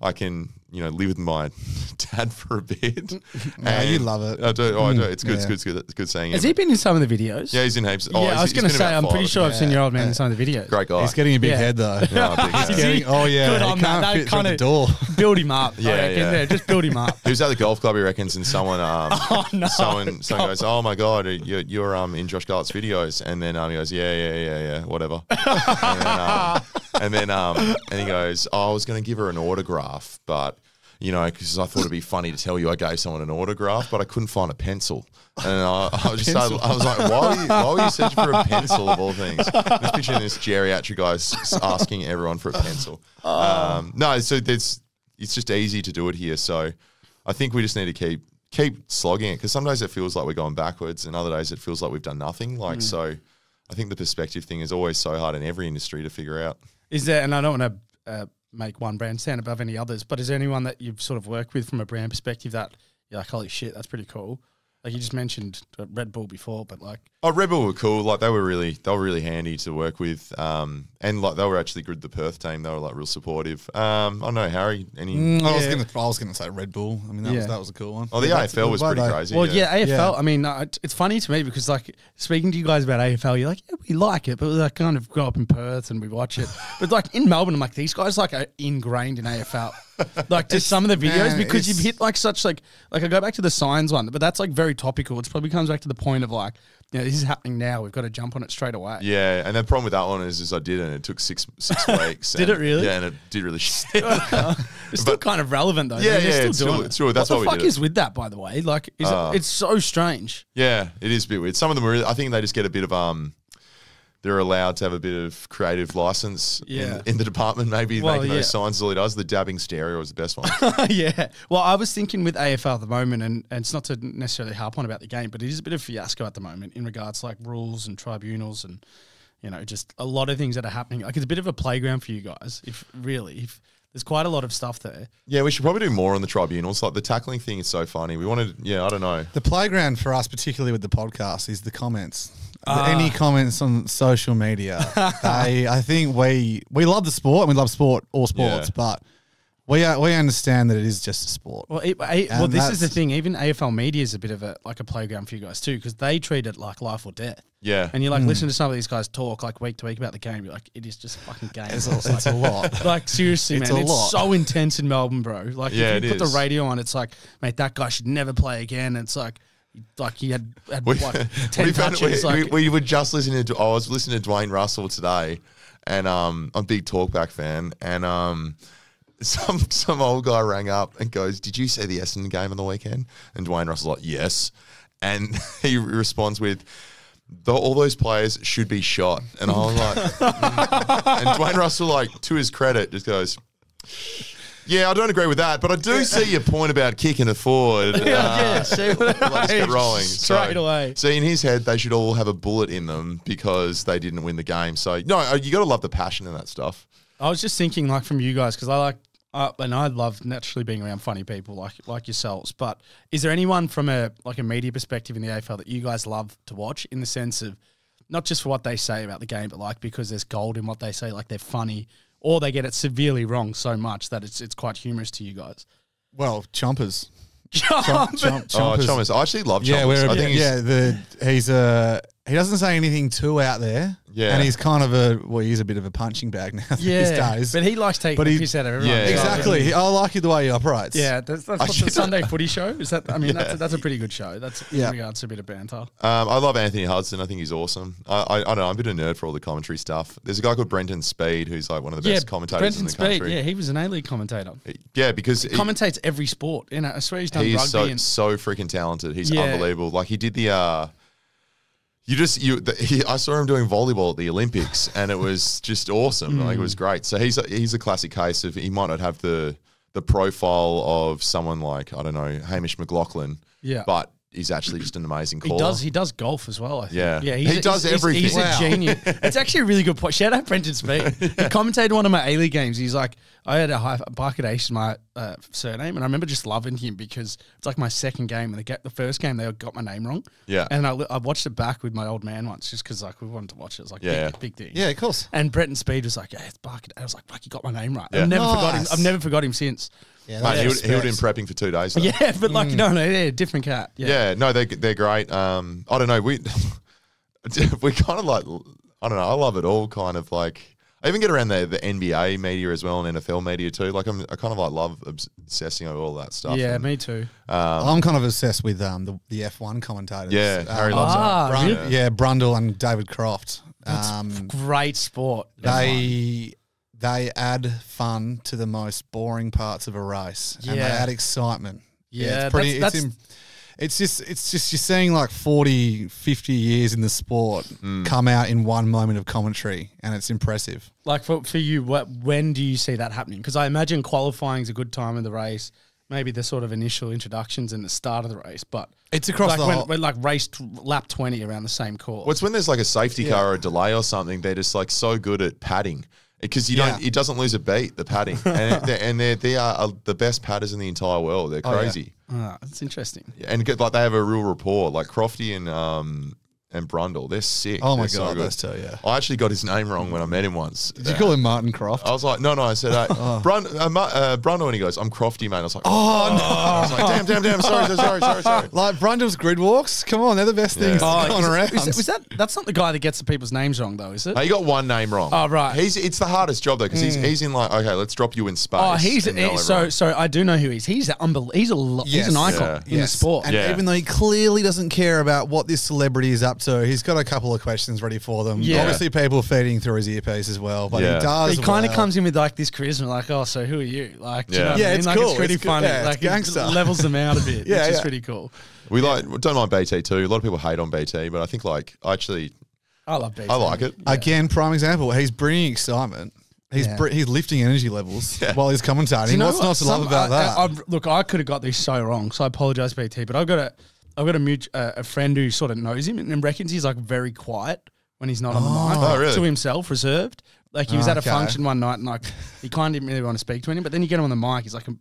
I can you know live with my dad for a bit.
Yeah, you love it.
I do. Oh, I do. It's good. It's
Yeah.
good. It's good. It's good seeing
Has
him.
he been in some of the videos?
Yeah, he's in heaps.
yeah.
Oh,
I
he's-
was
he's
going to
been
say,
about
I'm pretty
five.
sure I've seen your old man in some of the videos.
Great guy.
He's getting a big
Yeah.
head though.
Yeah, big
He's
guy.
getting, oh yeah,
Good
he
on that.
can't
That
fit
kinda-
the door.
Build him up.
Yeah,
I
yeah.
Yeah, just build him up.
He was at the golf club, he reckons, and someone, um,
Oh, no.
someone, someone goes, "Oh my god, you're, you're um in Josh Garlepp's videos," and then um, he goes, "Yeah, yeah, yeah, yeah, whatever," and then, um, and then um, and he goes, oh, "I was going to give her an autograph, but." You know, because I thought it'd be funny to tell you I gave someone an autograph, but I couldn't find a pencil, and I, I was just started, I was like, "Why were, you, why were you searching for a pencil of all things?" Just picturing this geriatric guy s- asking everyone for a pencil. Um, no, so there's it's just easy to do it here. So I think we just need to keep keep slogging it because some days it feels like we're going backwards, and other days it feels like we've done nothing. Like so, I think the perspective thing is always so hard in every industry to figure out.
Is there, and I don't want to uh, make one brand stand above any others, but is there anyone that you've sort of worked with from a brand perspective that you're like, holy shit, that's pretty cool? Like you just mentioned Red Bull before, but like,
Oh, Red Bull were cool. Like they were really, they were really handy to work with. Um, and like they were actually good. The Perth team, they were like real supportive. Um, I don't know Harry. Any?
Mm, I was gonna, I was gonna say Red Bull. I mean, that
Yeah.
was that was a cool one.
Oh, the
Yeah,
AFL was pretty
they-
crazy.
well, yeah, AFL.
Yeah.
I mean, uh, it's- it's funny to me because like speaking to you guys about AFL, you're like, yeah, we like it, but we like kind of grow up in Perth and we watch it. But like in Melbourne, I'm like, these guys like are ingrained in AFL. like just some of the videos
man,
because you've hit like such like like I go back to the signs one, but that's like very topical. It probably comes back to the point of like, you know, this is happening now. We've got to jump on it straight away.
Yeah, and the problem with that one is, is I did, and it took six six weeks.
Did it really?
Yeah, and it did really shit.
It's still kind of relevant though.
Yeah, yeah,
still
it's
doing
still-
it.
true. That's
what the
we
fuck is with that, by the way? Like, is
Uh,
it, it's so strange.
yeah, it is a bit weird. Some of them are. I think they just get a bit of um. They're allowed to have a bit of creative license
Yeah.
in, in the department. Maybe
Well,
making
yeah.
those signs is all he does. The dabbing stereo is the best one.
yeah. Well, I was thinking with AFL at the moment, and, and it's not to necessarily harp on about the game, but it is a bit of fiasco at the moment in regards to like rules and tribunals and you know just a lot of things that are happening. Like it's a bit of a playground for you guys. If really, if there's quite a lot of stuff there.
yeah, we should probably do more on the tribunals. Like the tackling thing is so funny. We wanted. Yeah, I don't know.
The playground for us, particularly with the podcast, is the comments. The-
Ah.
Any comments on social media? they, I think we we love the sport and we love sport, all sports,
Yeah.
but we uh, we understand that it is just a sport.
Well, it, a, well,
And
this is the
that's-
thing. Even AFL media is a bit of a like a playground for you guys too, because they treat it like life or death.
Yeah,
And you like listen to some of these guys talk like week to week about the game. You're like, it is just a fucking game.
It's a, it's a lot.
Like seriously,
It's
man,
a
it's
lot.
so intense in Melbourne, bro. Like
Yeah,
if you
it
put
is.
the radio on, it's like, mate, that guy should never play again. It's like, like he had, had
we,
like ten
we, found-
touches.
we,
like,
we, we were just listening to. I was listening to Dwayne Russell today, and um, I'm a big talkback fan, and um. Some some old guy rang up and goes, "Did you see the Essendon game on the weekend?" And Dwayne Russell's like, "Yes," and he responds with, "Tho- "All those players should be shot." And I was like, and Dwayne Russell, like to his credit, just goes, "Yeah, I don't agree with that, but I do see your point about kicking it forward." Uh,
yeah, see
let's get rolling.
straight
So-
away.
So in his head, they should all have a bullet in them because they didn't win the game. So no, uh, you got to love the passion in that stuff.
I was just thinking, like from you guys, because I like, uh, and I love naturally being around funny people like like yourselves. But is there anyone from a like a media perspective in the AFL that you guys love to watch in the sense of not just for what they say about the game, but like because there's gold in what they say, like they're funny, or they get it severely wrong so much that it's it's quite humorous to you guys.
Well, chompers.
Chomp.
Chomp,
Oh,
chompers.
I actually love
Chompers.
Yeah,
we're,
I think he's,
yeah, the he's a he doesn't say anything too out there.
Yeah.
and he's kind of a well, he's a bit of a punching bag now these days.
but he likes taking
But
the
he-
piss out of everyone.
Yeah,
So,
exactly. He- I like the way he operates.
Yeah, that's, that's what
Actually,
the Sunday Footy show is. That I mean, that's, a, that's a pretty good show. That's
Yeah.
in regards to a bit of banter.
um, I love Anthony Hudson. I think he's awesome. I, I, I don't know. I'm a bit of a nerd for all the commentary stuff. There's a guy called Brenton Speed who's like one of the best commentators
Brenton
in the
Speed,
country.
Yeah, he was an A League commentator.
Yeah, because he-
Commentates every sport. You know, I swear he's done
he's
rugby
so
and
so freaking talented. He's
Yeah.
unbelievable. Like he did the. uh you just you the, he, I saw him doing volleyball at the Olympics and it was just awesome. Like it
Mm.
was great. So he's a, he's a classic case of he might not have the the profile of someone like I don't know Hamish McLachlan,
Yeah.
but he's actually just an amazing caller.
he does he does golf as well. I think.
Yeah.
yeah.
He does
he's,
everything.
He's, he's
Wow.
a genius. it's actually a really good point. Shout out Brenton Speed. he commentated one of my A League games. He's like, I had a high Barkett Ace is my uh, surname, and I remember just loving him because it's like my second game, and the, the first game they got my name wrong.
Yeah.
and I, I watched it back with my old man once just because like we wanted to watch it. It was like
Yeah.
big, big thing.
yeah, of course.
And Brenton Speed was like, "Yeah, it's Barkett." I was like, "Fuck, you got my name right."
Yeah.
I've never forgot him. I've never forgot him since.
Yeah,
Mate, he, would, he would have been prepping for two days. though.
Yeah, but like
Mm.
no, no, yeah, different cat. Yeah,
Yeah, no, they they're great. Um, I don't know. We we kind of like I don't know. I love it all. Kind of like I even get around the the NBA media as well and NFL media too. Like I'm I kind of like love obsessing over all that stuff.
yeah,
and,
me too.
um,
I'm kind of obsessed with um, the the F1 commentators.
Yeah, Harry
um,
loves that.
Ah,
Brun-
really?
Yeah, Brundle and David Croft. Um,
Great sport.
they they add fun to the most boring parts of a race, and they add excitement.
Yeah,
it's pretty.
that's-
it's, im- it's just it's just you're seeing like 40, 50 years in the sport
Mm.
come out in one moment of commentary, and it's impressive.
Like for for you, what when do you see that happening? Because I imagine qualifying is a good time in the race. Maybe the sort of initial introductions and the start of the race, but
It's across
like
the
when,
whole.
when like race t- lap twenty around the same course.
What's when there's like a safety car or a delay or something? They're just like so good at padding because you don't. It doesn't lose a beat. The padding and they're, and they're, they are uh, the best padders in the entire world. They're
Oh, yeah.
crazy.
Ah, that's interesting.
and get, like they have a real rapport. Like Crofty and um, and Brundle. They're sick.
Oh my
They're so
god,
good.
those two, yeah.
I actually got his name wrong when I met him once.
Did you call him Martin Croft?
I was like, no, no. I said, uh,
Oh.
Brun, uh, Ma- uh, Brundle, and he goes, I'm Crofty, man. I was like, oh, no. I was like, damn, damn, damn. Sorry, sorry, sorry, sorry, sorry.
Like Brundle's grid walks? Come on, they're the best things
Yeah.
going
is,
around.
is, was that that's not the guy that gets the people's names wrong though, is it?
Hey, you got one name wrong.
Oh, right.
He's it's the hardest job though because he's he's in like okay, let's drop you in space.
Oh, he's
and yell
he- so
everyone.
so. I do know who he is. He's unbel- He's a lo- he's
Yes.
an icon
Yeah.
in the
Yes.
sport.
And
Yeah.
even though he clearly doesn't care about what this celebrity is up to, he's got a couple of questions ready for them.
Yeah.
Obviously, people feeding through his earpiece as well, but
Yeah.
he does.
he kind of
well.
comes in with like this charisma, like, oh, so who are you? Like, do you
Yeah.
know
Yeah,
I mean?
it's
like,
cool.
It's pretty
It's good.
funny.
Yeah, it's
like,
gangster.
it levels them out a bit,
Yeah,
which is pretty cool.
we like don't mind BT too. A lot of people hate on BT, but I think like actually
I love BT.
I like it.
Again, prime example. He's bringing excitement. He's
Yeah.
br- he's lifting energy levels
Yeah.
while he's commentating.
Do you know
What's
what?
not to love about
I-
that?
I- I've- look, I could have got this so wrong, so I apologize, BT. But I've got a, I've got a, mut- uh, a friend who sort of knows him and reckons he's like very quiet when he's not on the mic,
Oh, really?
to himself, reserved. Like he was at a
Okay.
function one night and like he kind of didn't really want to speak to anyone, but then you get him on the mic, he's like a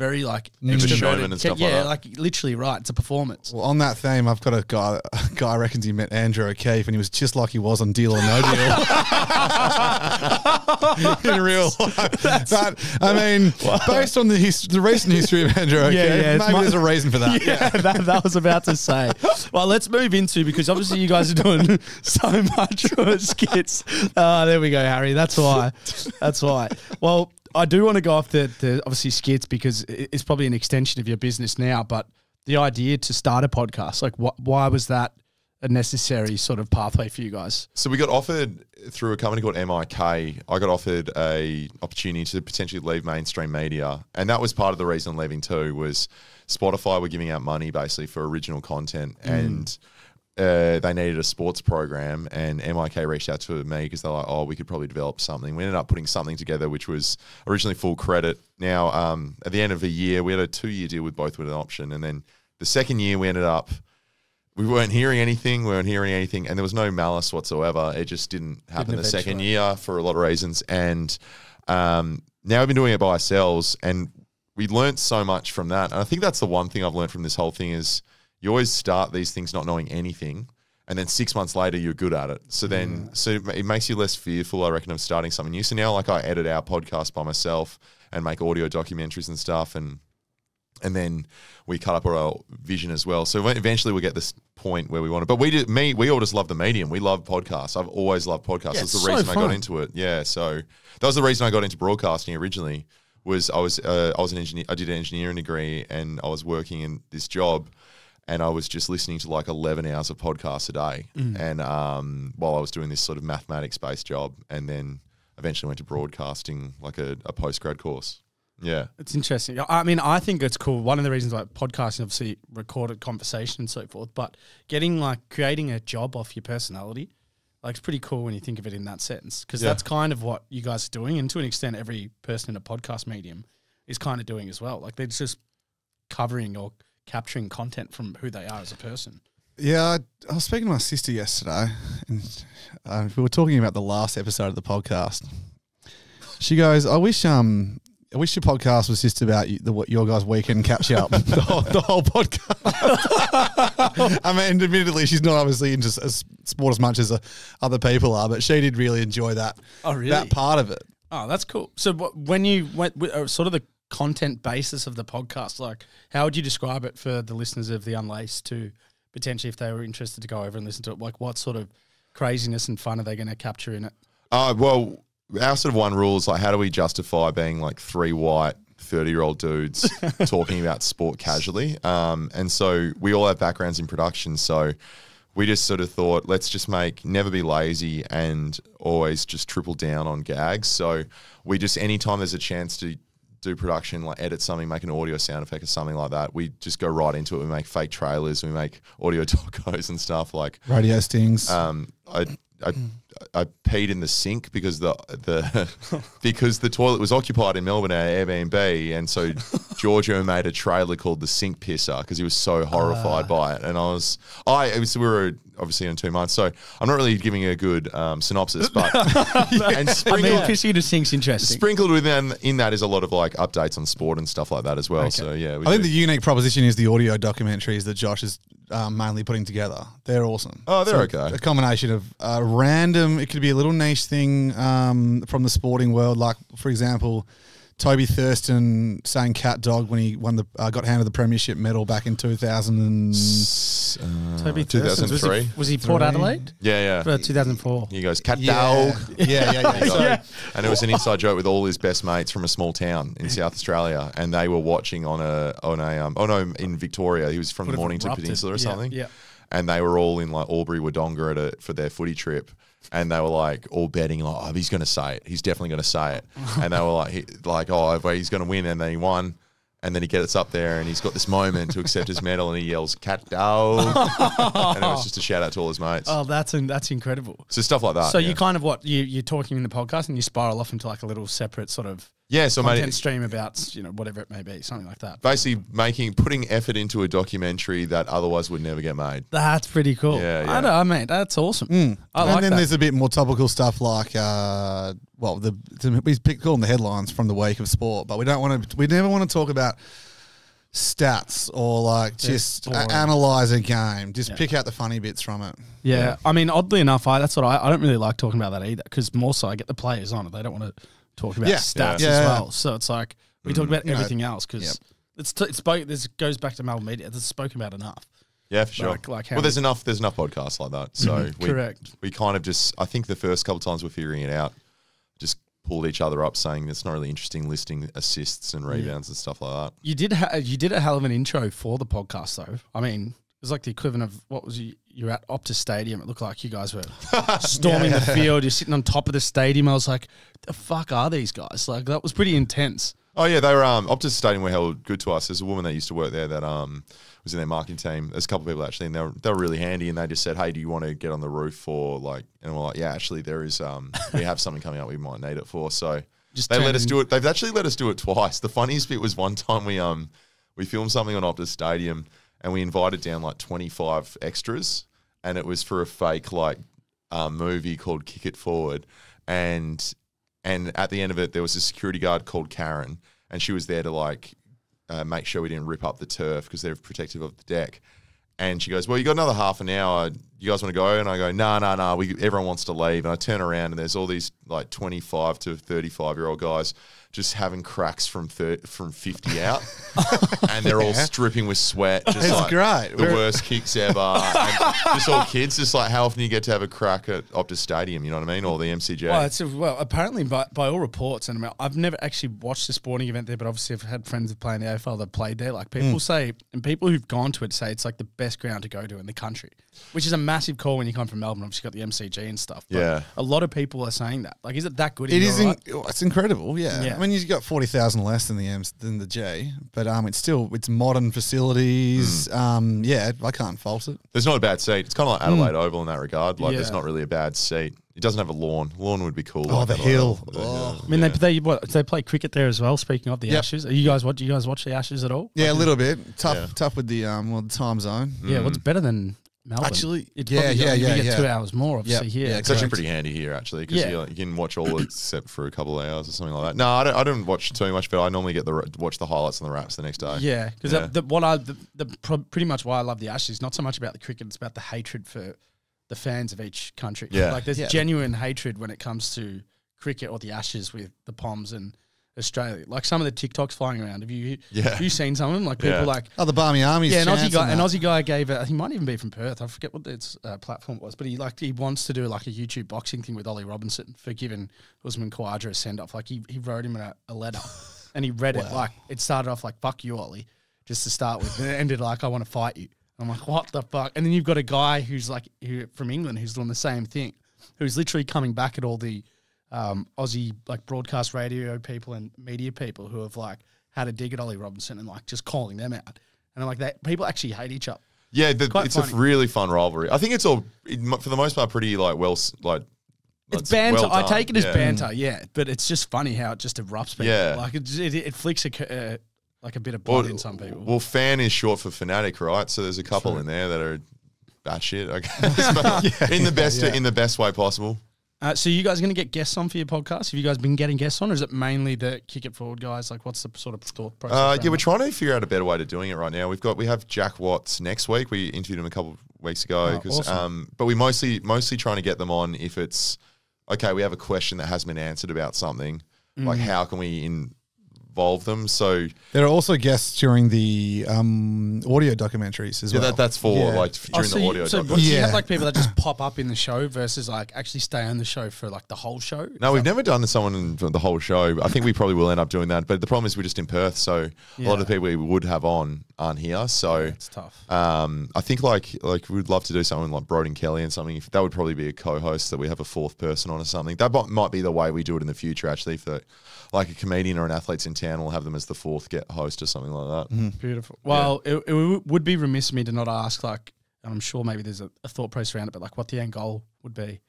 very like
Bit of a
extroverted
and
kid.
stuff like
yeah, like literally right. It's a performance.
well, on that theme, I've got a guy. A guy reckons he met Andrew O'Keefe, and he was just like he was on Deal or No Deal in real life. But I mean, based on the his, the recent history of Andrew O'Keefe,
yeah, it's
maybe
my-
there's a reason for that.
yeah, that, that was about to say. Well, let's move into because obviously you guys are doing so much for skits. Uh, there we go, Harry. That's why. That's why. Well, I do want to go off the, the obviously skits because it's probably an extension of your business now. But the idea to start a podcast, like, wh- why was that a necessary sort of pathway for you guys?
So we got offered through a company called MIK. I got offered a opportunity to potentially leave mainstream media, and that was part of the reason I'm leaving too. Was Spotify were giving out money basically for original content, mm. and uh, they needed a sports program, and MIK reached out to me because they're like, "Oh, we could probably develop something." We ended up putting something together, which was originally full credit. Now, um, at the end of the year, we had a two-year deal with both with an option, and then the second year we ended up we weren't hearing anything. We weren't hearing anything, and there was no malice whatsoever. It just didn't happen the second year for a lot of reasons. And um, now we've been doing it by ourselves, and we learned so much from that. And I think that's the one thing I've learned from this whole thing is you always start these things not knowing anything, and then six months later you're good at it. So then, so it makes you less fearful, I reckon, of starting something new. So now, like I edit our podcast by myself and make audio documentaries and stuff, and and then we cut up our vision as well. So eventually we get this point where we want to. But we did me. We all just love the medium. We love podcasts. I've always loved podcasts.
Yeah,
That's the
so
reason I got into it. Yeah. So that was the reason I got into broadcasting originally. Was I was uh, I was an engineer. I did an engineering degree and I was working in this job. And I was just listening to like 11 hours of podcasts a day. And um, while I was doing this sort of mathematics based job, and then eventually went to broadcasting like a, a post grad course. Yeah.
It's interesting. I- I mean, I think it's cool. One of the reasons like podcasting, obviously, recorded conversation and so forth, but getting like creating a job off your personality, like it's pretty cool when you think of it in that sense, because
Yeah.
that's kind of what you guys are doing, and to an extent, every person in a podcast medium is kind of doing as well. Like they're just covering or capturing content from who they are as a person.
Yeah, I, I was speaking to my sister yesterday, and uh, we were talking about the last episode of the podcast. She goes, "I wish um, I wish your podcast was just about you, the, what your guys' weekend catch up, the, whole, the whole podcast." I mean, admittedly, she's not obviously into sport as much as uh, other people are, but she did really enjoy that.
Oh, really?
That part of it.
Oh, that's cool. So when you went uh, sort of the content basis of the podcast, like how would you describe it for the listeners of the Unlaced to potentially, if they were interested to go over and listen to it, like what sort of craziness and fun are they going to capture in it?
Uh, well, our sort of one rule is like, how do we justify being like three white 30 year old dudes talking about sport casually? Um, and so we all have backgrounds in production. So we just sort of thought, let's just make, never be lazy and always just triple down on gags. So we just, anytime there's a chance to, do production, like edit something, make an audio sound effect or something like that. We just go right into it. We make fake trailers, we make audio docos and stuff like
Radio stings.
um, I, I, I peed in the sink because the the because the toilet was occupied in Melbourne at Airbnb, and so Giorgio made a trailer called the Sink Pisser because he was so horrified by it, and I was I it was, we were obviously in two months, so I'm not really giving a good um, synopsis, but and
I mean,
sprinkled,
pissing to sink's interesting.
sprinkled within in that is a lot of like updates on sport and stuff like that as well. So yeah, we
I think
do.
the unique proposition is the audio documentaries that Josh has um, mainly putting together. They're awesome.
Oh, they're
So
okay.
A combination of uh, random. It could be a little niche thing um, from the sporting world, like for example. Toby Thurstans saying "cat dog" when he won the uh, got handed the premiership medal back in two thousand and
Uh,
Toby Thurstans. Was
2003.
he, was he Port
Three.
Adelaide?
Yeah, yeah.
For 2004.
He goes, cat
yeah,
dog.
yeah, yeah, yeah. So,
Yeah.
And it was an inside joke with all his best mates from a small town in South Australia, and they were watching on a on a um, oh no in Victoria. He was from
Would
the Mornington. Peninsula or
Yeah,
something.
yeah.
And they were all in like Albury Wodonga at a, for their footy trip, and they were like all betting like, oh, he's going to say it. He's definitely going to say it. and they were like, he, like, oh, he's going to win, and then he won. And then he gets up there and he's got this moment to accept his medal, and he yells "cat dog," and it was just a shout out to all his mates.
Oh, that's that's incredible.
So stuff like that.
so
yeah.
you kind of what you you're talking in the podcast and you spiral off into like a little separate sort of
yeah, so
content
mate,
stream about you know whatever it may be, something like that.
basically making putting effort into a documentary that otherwise would never get made.
That's pretty cool.
Yeah, yeah.
I know, I mean, that's awesome. I
and
like
then
that.
there's a bit more topical stuff like, uh, well, the, the we pick calling the headlines from the week of sport, but we don't want to. We never want to talk about stats or like just
boring.
analyze a game. Just
Yeah.
pick out the funny bits from it.
Yeah. I mean, oddly enough, I that's what I, I don't really like talking about that either because more so I get the players on it. They don't want to talk about
Yeah.
stats
Yeah.
as well. So it's like we talk mm. about
You know,
everything else because it's t- it's spoke. This goes back to Melbourne media. It's spoken about enough.
Yeah, for sure.
Like- like how
well, there's enough. There's enough podcasts like that. So mm-hmm. we,
Correct.
We kind of just. I think the first couple times we're figuring it out, just pulled each other up, saying it's not really interesting listing assists and rebounds and stuff like that.
You did ha- you did a hell of an intro for the podcast though. I mean, it was like the equivalent of what was you? You're at Optus Stadium. It looked like you guys were storming the field. You're sitting on top of the stadium. I was like, the fuck are these guys? Like that was pretty intense.
Oh yeah, they were um, Optus Stadium were held good to us. There's a woman that used to work there that um was in their marketing team. There's a couple of people actually, and they were they were really handy. And they just said, "Hey, do you want to get on the roof for like?" And we're like, "Yeah, actually, there is um we have something coming up we might need it for." So
Just
they let us do it. They've actually let us do it twice. The funniest bit was one time we um we filmed something on Optus Stadium and we invited down like 25 extras, and it was for a fake like um, movie called Kick It Forward, and and at the end of it there was a security guard called Karen, and she was there to like uh, make sure we didn't rip up the turf because they're protective of the deck. And she goes, "Well, you got another half an hour. You guys want to go?" And I go, "No, no, no. We everyone wants to leave." And I turn around and there's all these like 25 to 35 year old guys just having cracks from thir- from 50 out, and they're all stripping with sweat. Just
It's
like
great.
The
We're-
worst kicks ever. and just all kids. Just like how often do you get to have a crack at Optus Stadium? You know what I mean? Or the MCG?
Well, it's well apparently by, by all reports, and I mean, I've never actually watched a sporting event there, but obviously I've had friends that play in the AFL that played there. Like people mm. say, and people who've gone to it say it's like the best ground to go to in the country, which is a massive call when you come from Melbourne. Obviously, got the MCG and stuff. But
Yeah.
a lot of people are saying that. Like, is it that good?
It
in
is.
your
In, it's incredible. Yeah.
Yeah.
I mean, you've got forty thousand less than the M than the G, but um, it's still it's modern facilities.
Hmm.
Um, yeah, I can't fault it.
There's not a bad seat. It's kind of like Adelaide Oval in that regard. Like, there's not really a bad seat. It doesn't have a lawn. Lawn would be cool.
Oh,
like
the hill. Oh.
I mean,
Yeah.
they they what they play cricket there as well. Speaking of the
Yep.
Ashes, are you guys what? Do you guys watch the Ashes at all?
Yeah, a little bit tough.
Yeah.
Tough with the um, well, the time zone.
Yeah, what's better than Melbourne?
Actually,
It's
yeah,
probably-
yeah,
you
yeah,
get
yeah.
two hours more, obviously.
Yep,
here,
yeah,
It's actually pretty handy here, actually, because
Yeah.
you, you can watch all except for a couple of hours or something like that. No, I don't. I don't watch too much, but I normally get the watch the highlights and the wraps the next day.
Yeah, because
Yeah.
the, what I the, the pro- pretty much why I love the Ashes is not so much about the cricket; it's about the hatred for the fans of each country.
Yeah.
like there's
Yeah.
genuine hatred when it comes to cricket or the Ashes with the Poms and Australia. Like some of the TikToks flying around. Have you
Yeah.
have you seen some of them? Like people
Yeah.
like
Oh, the Barmy Army.
yeah, an Aussie guy. An. Aussie guy gave it. He might even be from Perth. I forget what its uh, platform was, but he like he wants to do like a YouTube boxing thing with Ollie Robinson for giving Usman Khawaja a send off. Like he, he wrote him a, a letter, and he read it like it started off like "fuck you, Ollie," just to start with, and it ended like "I want to fight you." I'm like, what the fuck? And then you've got a guy who's like who, from England who's doing the same thing, who's literally coming back at all the um, Aussie like broadcast radio people and media people who have like had a dig at Ollie Robinson and like just calling them out. And I'm like, that people actually hate each other.
Yeah, the, it's
funny.
a really fun rivalry. I think it's all, it, for the most part, pretty like well, like
It's banter.
well
I take it as
Yeah.
banter, yeah. But it's just funny how it just erupts people.
Yeah.
Like it, it, it flicks a, uh, like a bit of blood
Well,
in some people.
well, fan is short for fanatic, right? So there's a couple in there that are batshit, I guess, but in the best in the best way possible.
Uh, so you guys are going to get guests on for your podcast? Have you guys been getting guests on, or is it mainly the kick it forward guys? Like, what's the sort of thought process?
Uh, yeah, we're
that?
trying to figure out a better way to doing it right now. We've got we have Jack Watts next week. We interviewed him a couple of weeks ago.
Oh, awesome.
um, but we mostly mostly trying to get them on if it's okay. We have a question that hasn't been answered about something. Like
Mm.
how can we involve them? So
There are also guests during the um, audio documentaries as
yeah,
well.
that, that's for
Yeah.
like
Oh,
during
so
the
you-
audio.
So,
documentary.
do you have
Yeah.
like people that just pop up in the show versus like actually stay on the show for like the whole show?
No, we've never done someone for the whole show. I think we probably will end up doing that. But the problem is we're just in Perth, so a lot of the people we would have on aren't here. So
It's tough.
um, I think like like we'd love to do something like Broden Kelly and something. If that would probably be a co-host that we have a fourth person on or something. That might, might be the way we do it in the future. Actually, if the like a comedian or an athlete's in town, we'll have them as the fourth get host or something like that.
Beautiful. Well, it, it would be remiss of me to not ask, like, and I'm sure maybe there's a, a thought process around it, but like what the end goal would be.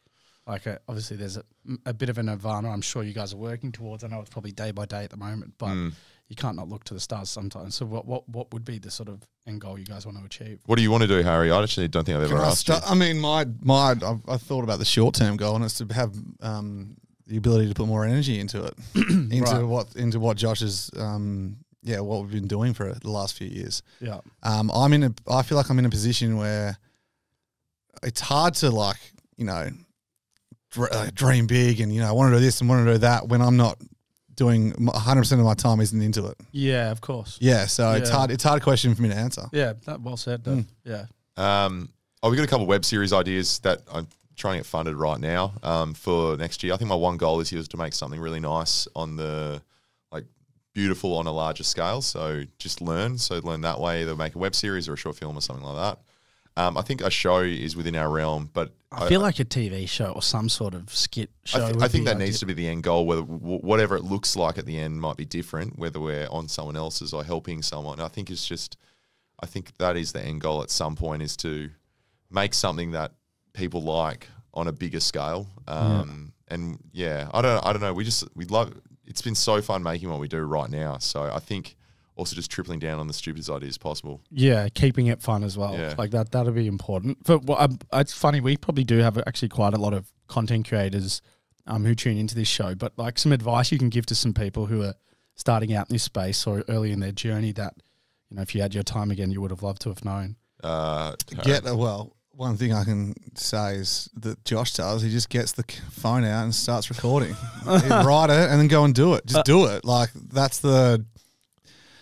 Like, uh, obviously, there's a, a bit of a nirvana I'm sure you guys are working towards. I know it's probably day by day at the moment, but
Mm.
you can't not look to the stars sometimes. So, what, what, what would be the sort of end goal you guys want to achieve?
What do you want to do, Harry? I actually don't think I've ever
Can I,
asked you.
start, I mean, my my I've, I've thought about the short term goal, and it's to have um, the ability to put more energy into it, into
Right.
what into what Josh is, um, yeah, what we've been doing for the last few years.
Yeah.
Um, I'm in a, I feel like I'm in a position where it's hard to like, you know, dr- uh, dream big and you know, I want to do this and want to do that when I'm not doing 100 percent of my time isn't into it.
Yeah, of course.
Yeah, so it's hard. It's a hard question for me to answer.
Yeah, that well said. Dave. Yeah.
Um, oh, we got a couple web series ideas that I'm trying to get funded right now um, for next year. I think my one goal this year is to make something really nice on the like beautiful on a larger scale. So just learn. So learn that way. Either make a web series or a short film or something like that. Um, I think a show is within our realm, but
I feel like a TV show or some sort of skit show.
I, th- I think that needs to be the end goal. Whether w- whatever it looks like at the end might be different. Whether we're on someone else's or helping someone, I think it's just. I think that is the end goal at some point is to make something that people like on a bigger scale. Um, And yeah, I don't. I don't know. We just we love. It's been so fun making what we do right now. So I think also just tripling down on the stupidest ideas possible.
Yeah, keeping it fun as well.
Yeah.
Like that, that'll be important. But well, um, it's funny, we probably do have actually quite a lot of content creators um, who tune into this show. But like some advice you can give to some people who are starting out in this space or early in their journey that, you know, if you had your time again, you would have loved to have known.
Uh,
Get uh, well. One thing I can say is that Josh does. He just gets the phone out and starts recording. Write it and then go and do it. Just do it. Like that's the.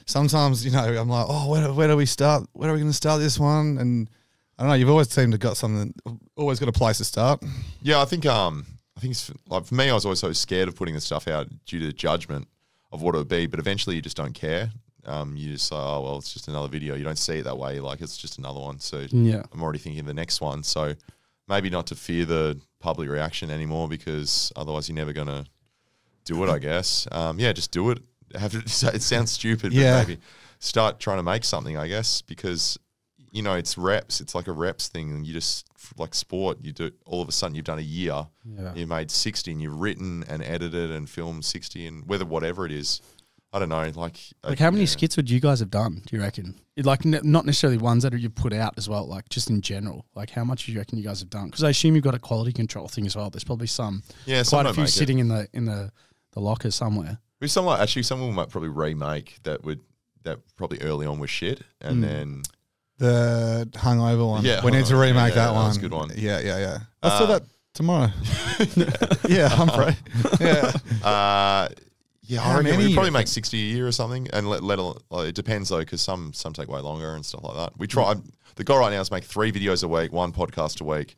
Sometimes you know I'm like, oh, where, where do we start? Where are we going to start this one? And I don't know. You've always seemed to got something. Always got a place to start.
Yeah, I think um, I think it's, like for me, I was always so scared of putting the stuff out due to the judgment of what it would be. But eventually, you just don't care. Um, you just say, oh well, it's just another video. You don't see it that way. Like it's just another one. So
Yeah.
I'm already thinking of the next one. So maybe not to fear the public reaction anymore because otherwise you're never gonna do it. I guess. Um, yeah, just do it. Have it. It sounds stupid, but
Yeah.
maybe start trying to make something. I guess because you know it's reps. It's like a reps thing, and you just like sport. You do all of a sudden you've done a year.
Yeah.
You made sixty, and you've written and edited and filmed sixty, and whether whatever it is. I don't know, like
Like, how many
yeah.
skits would you guys have done? Do you reckon? Like, n- not necessarily ones that you put out as well. Like, just in general. Like, how much do you reckon you guys have done? Because I assume you've got a quality control thing as well. There's probably some,
Yeah, some
quite a few
make it.
sitting in the in the the locker somewhere.
With some like actually, some of them might probably remake that would that probably early on was shit, and
Mm.
then
The hungover one.
Yeah,
we need to remake
Yeah,
that
that
one.
was a good one.
Yeah, yeah, yeah. I'll do
Uh,
that tomorrow. yeah, I'm free. Yeah.
uh, yeah,
How
I reckon
many
we'd probably make sixty a year or something, and let, let al- like, it depends though, because some some take way longer and stuff like that. We try. The goal right now is make three videos a week, one podcast a week,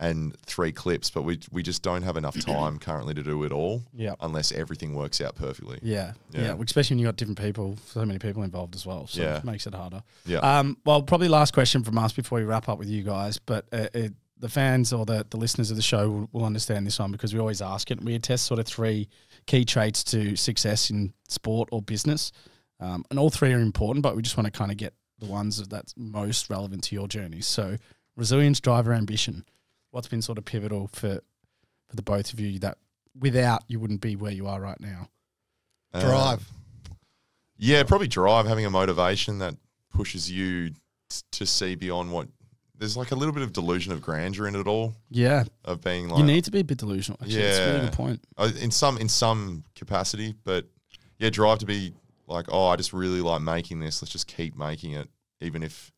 and three clips, but we we just don't have enough time currently to do it all.
Yeah.
unless everything works out perfectly.
Yeah,
Yeah.
yeah. Especially when you have got different people, so many people involved as well. So
Yeah.
it makes it harder.
Yeah.
Um, well, probably last question from us before we wrap up with you guys, but uh, it, the fans or the, the listeners of the show will, will understand this one because we always ask it. We attest sort of three key traits to success in sport or business, um, and all three are important, but we just want to kind of get the ones that's most relevant to your journey. So, resilience, drive, or ambition. What's been sort of pivotal for for the both of you that without you wouldn't be where you are right now?
Uh,
Drive.
Yeah, probably drive, having a motivation that pushes you t- to see beyond what there's like a little bit of delusion of grandeur in it all
Yeah,
of being like
you need to be a bit delusional. Actually, that's a really
Yeah.
good point.
uh, in some in some capacity, but yeah, drive to be like, oh, I just really like making this. Let's just keep making it, even if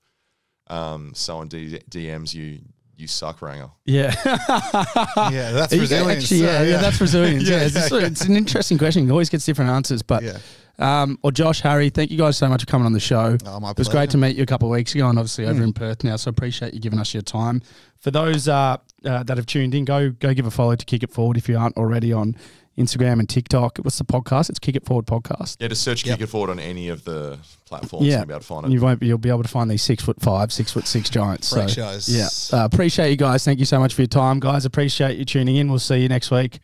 um, someone D- DMs you, you suck, Ranger.
Yeah,
Yeah, that's
Yeah,
resilience.
Actually, yeah,
So,
yeah, that's resilience. yeah,
Yeah,
it's,
yeah,
it's an interesting question. It always gets different answers. But
Yeah.
um, or Josh, Harry, thank you guys so much for coming on the show.
Oh, my
It was
pleasure.
great to meet you a couple of weeks ago, and obviously over in Perth now. So appreciate you giving us your time. For those uh, uh, that have tuned in, go go give a follow to Kick It Forward if you aren't already on Instagram and TikTok. What's the podcast? It's Kick It Forward podcast.
Yeah, just search
Yep.
Kick It Forward on any of the platforms.
Yeah.
You'll be able to find it.
You won't be. You'll be able to find these six foot five, six foot six giants.
Freak
so
shows.
yeah, uh, appreciate you guys. Thank you so much for your time, guys. Appreciate you tuning in. We'll see you next week.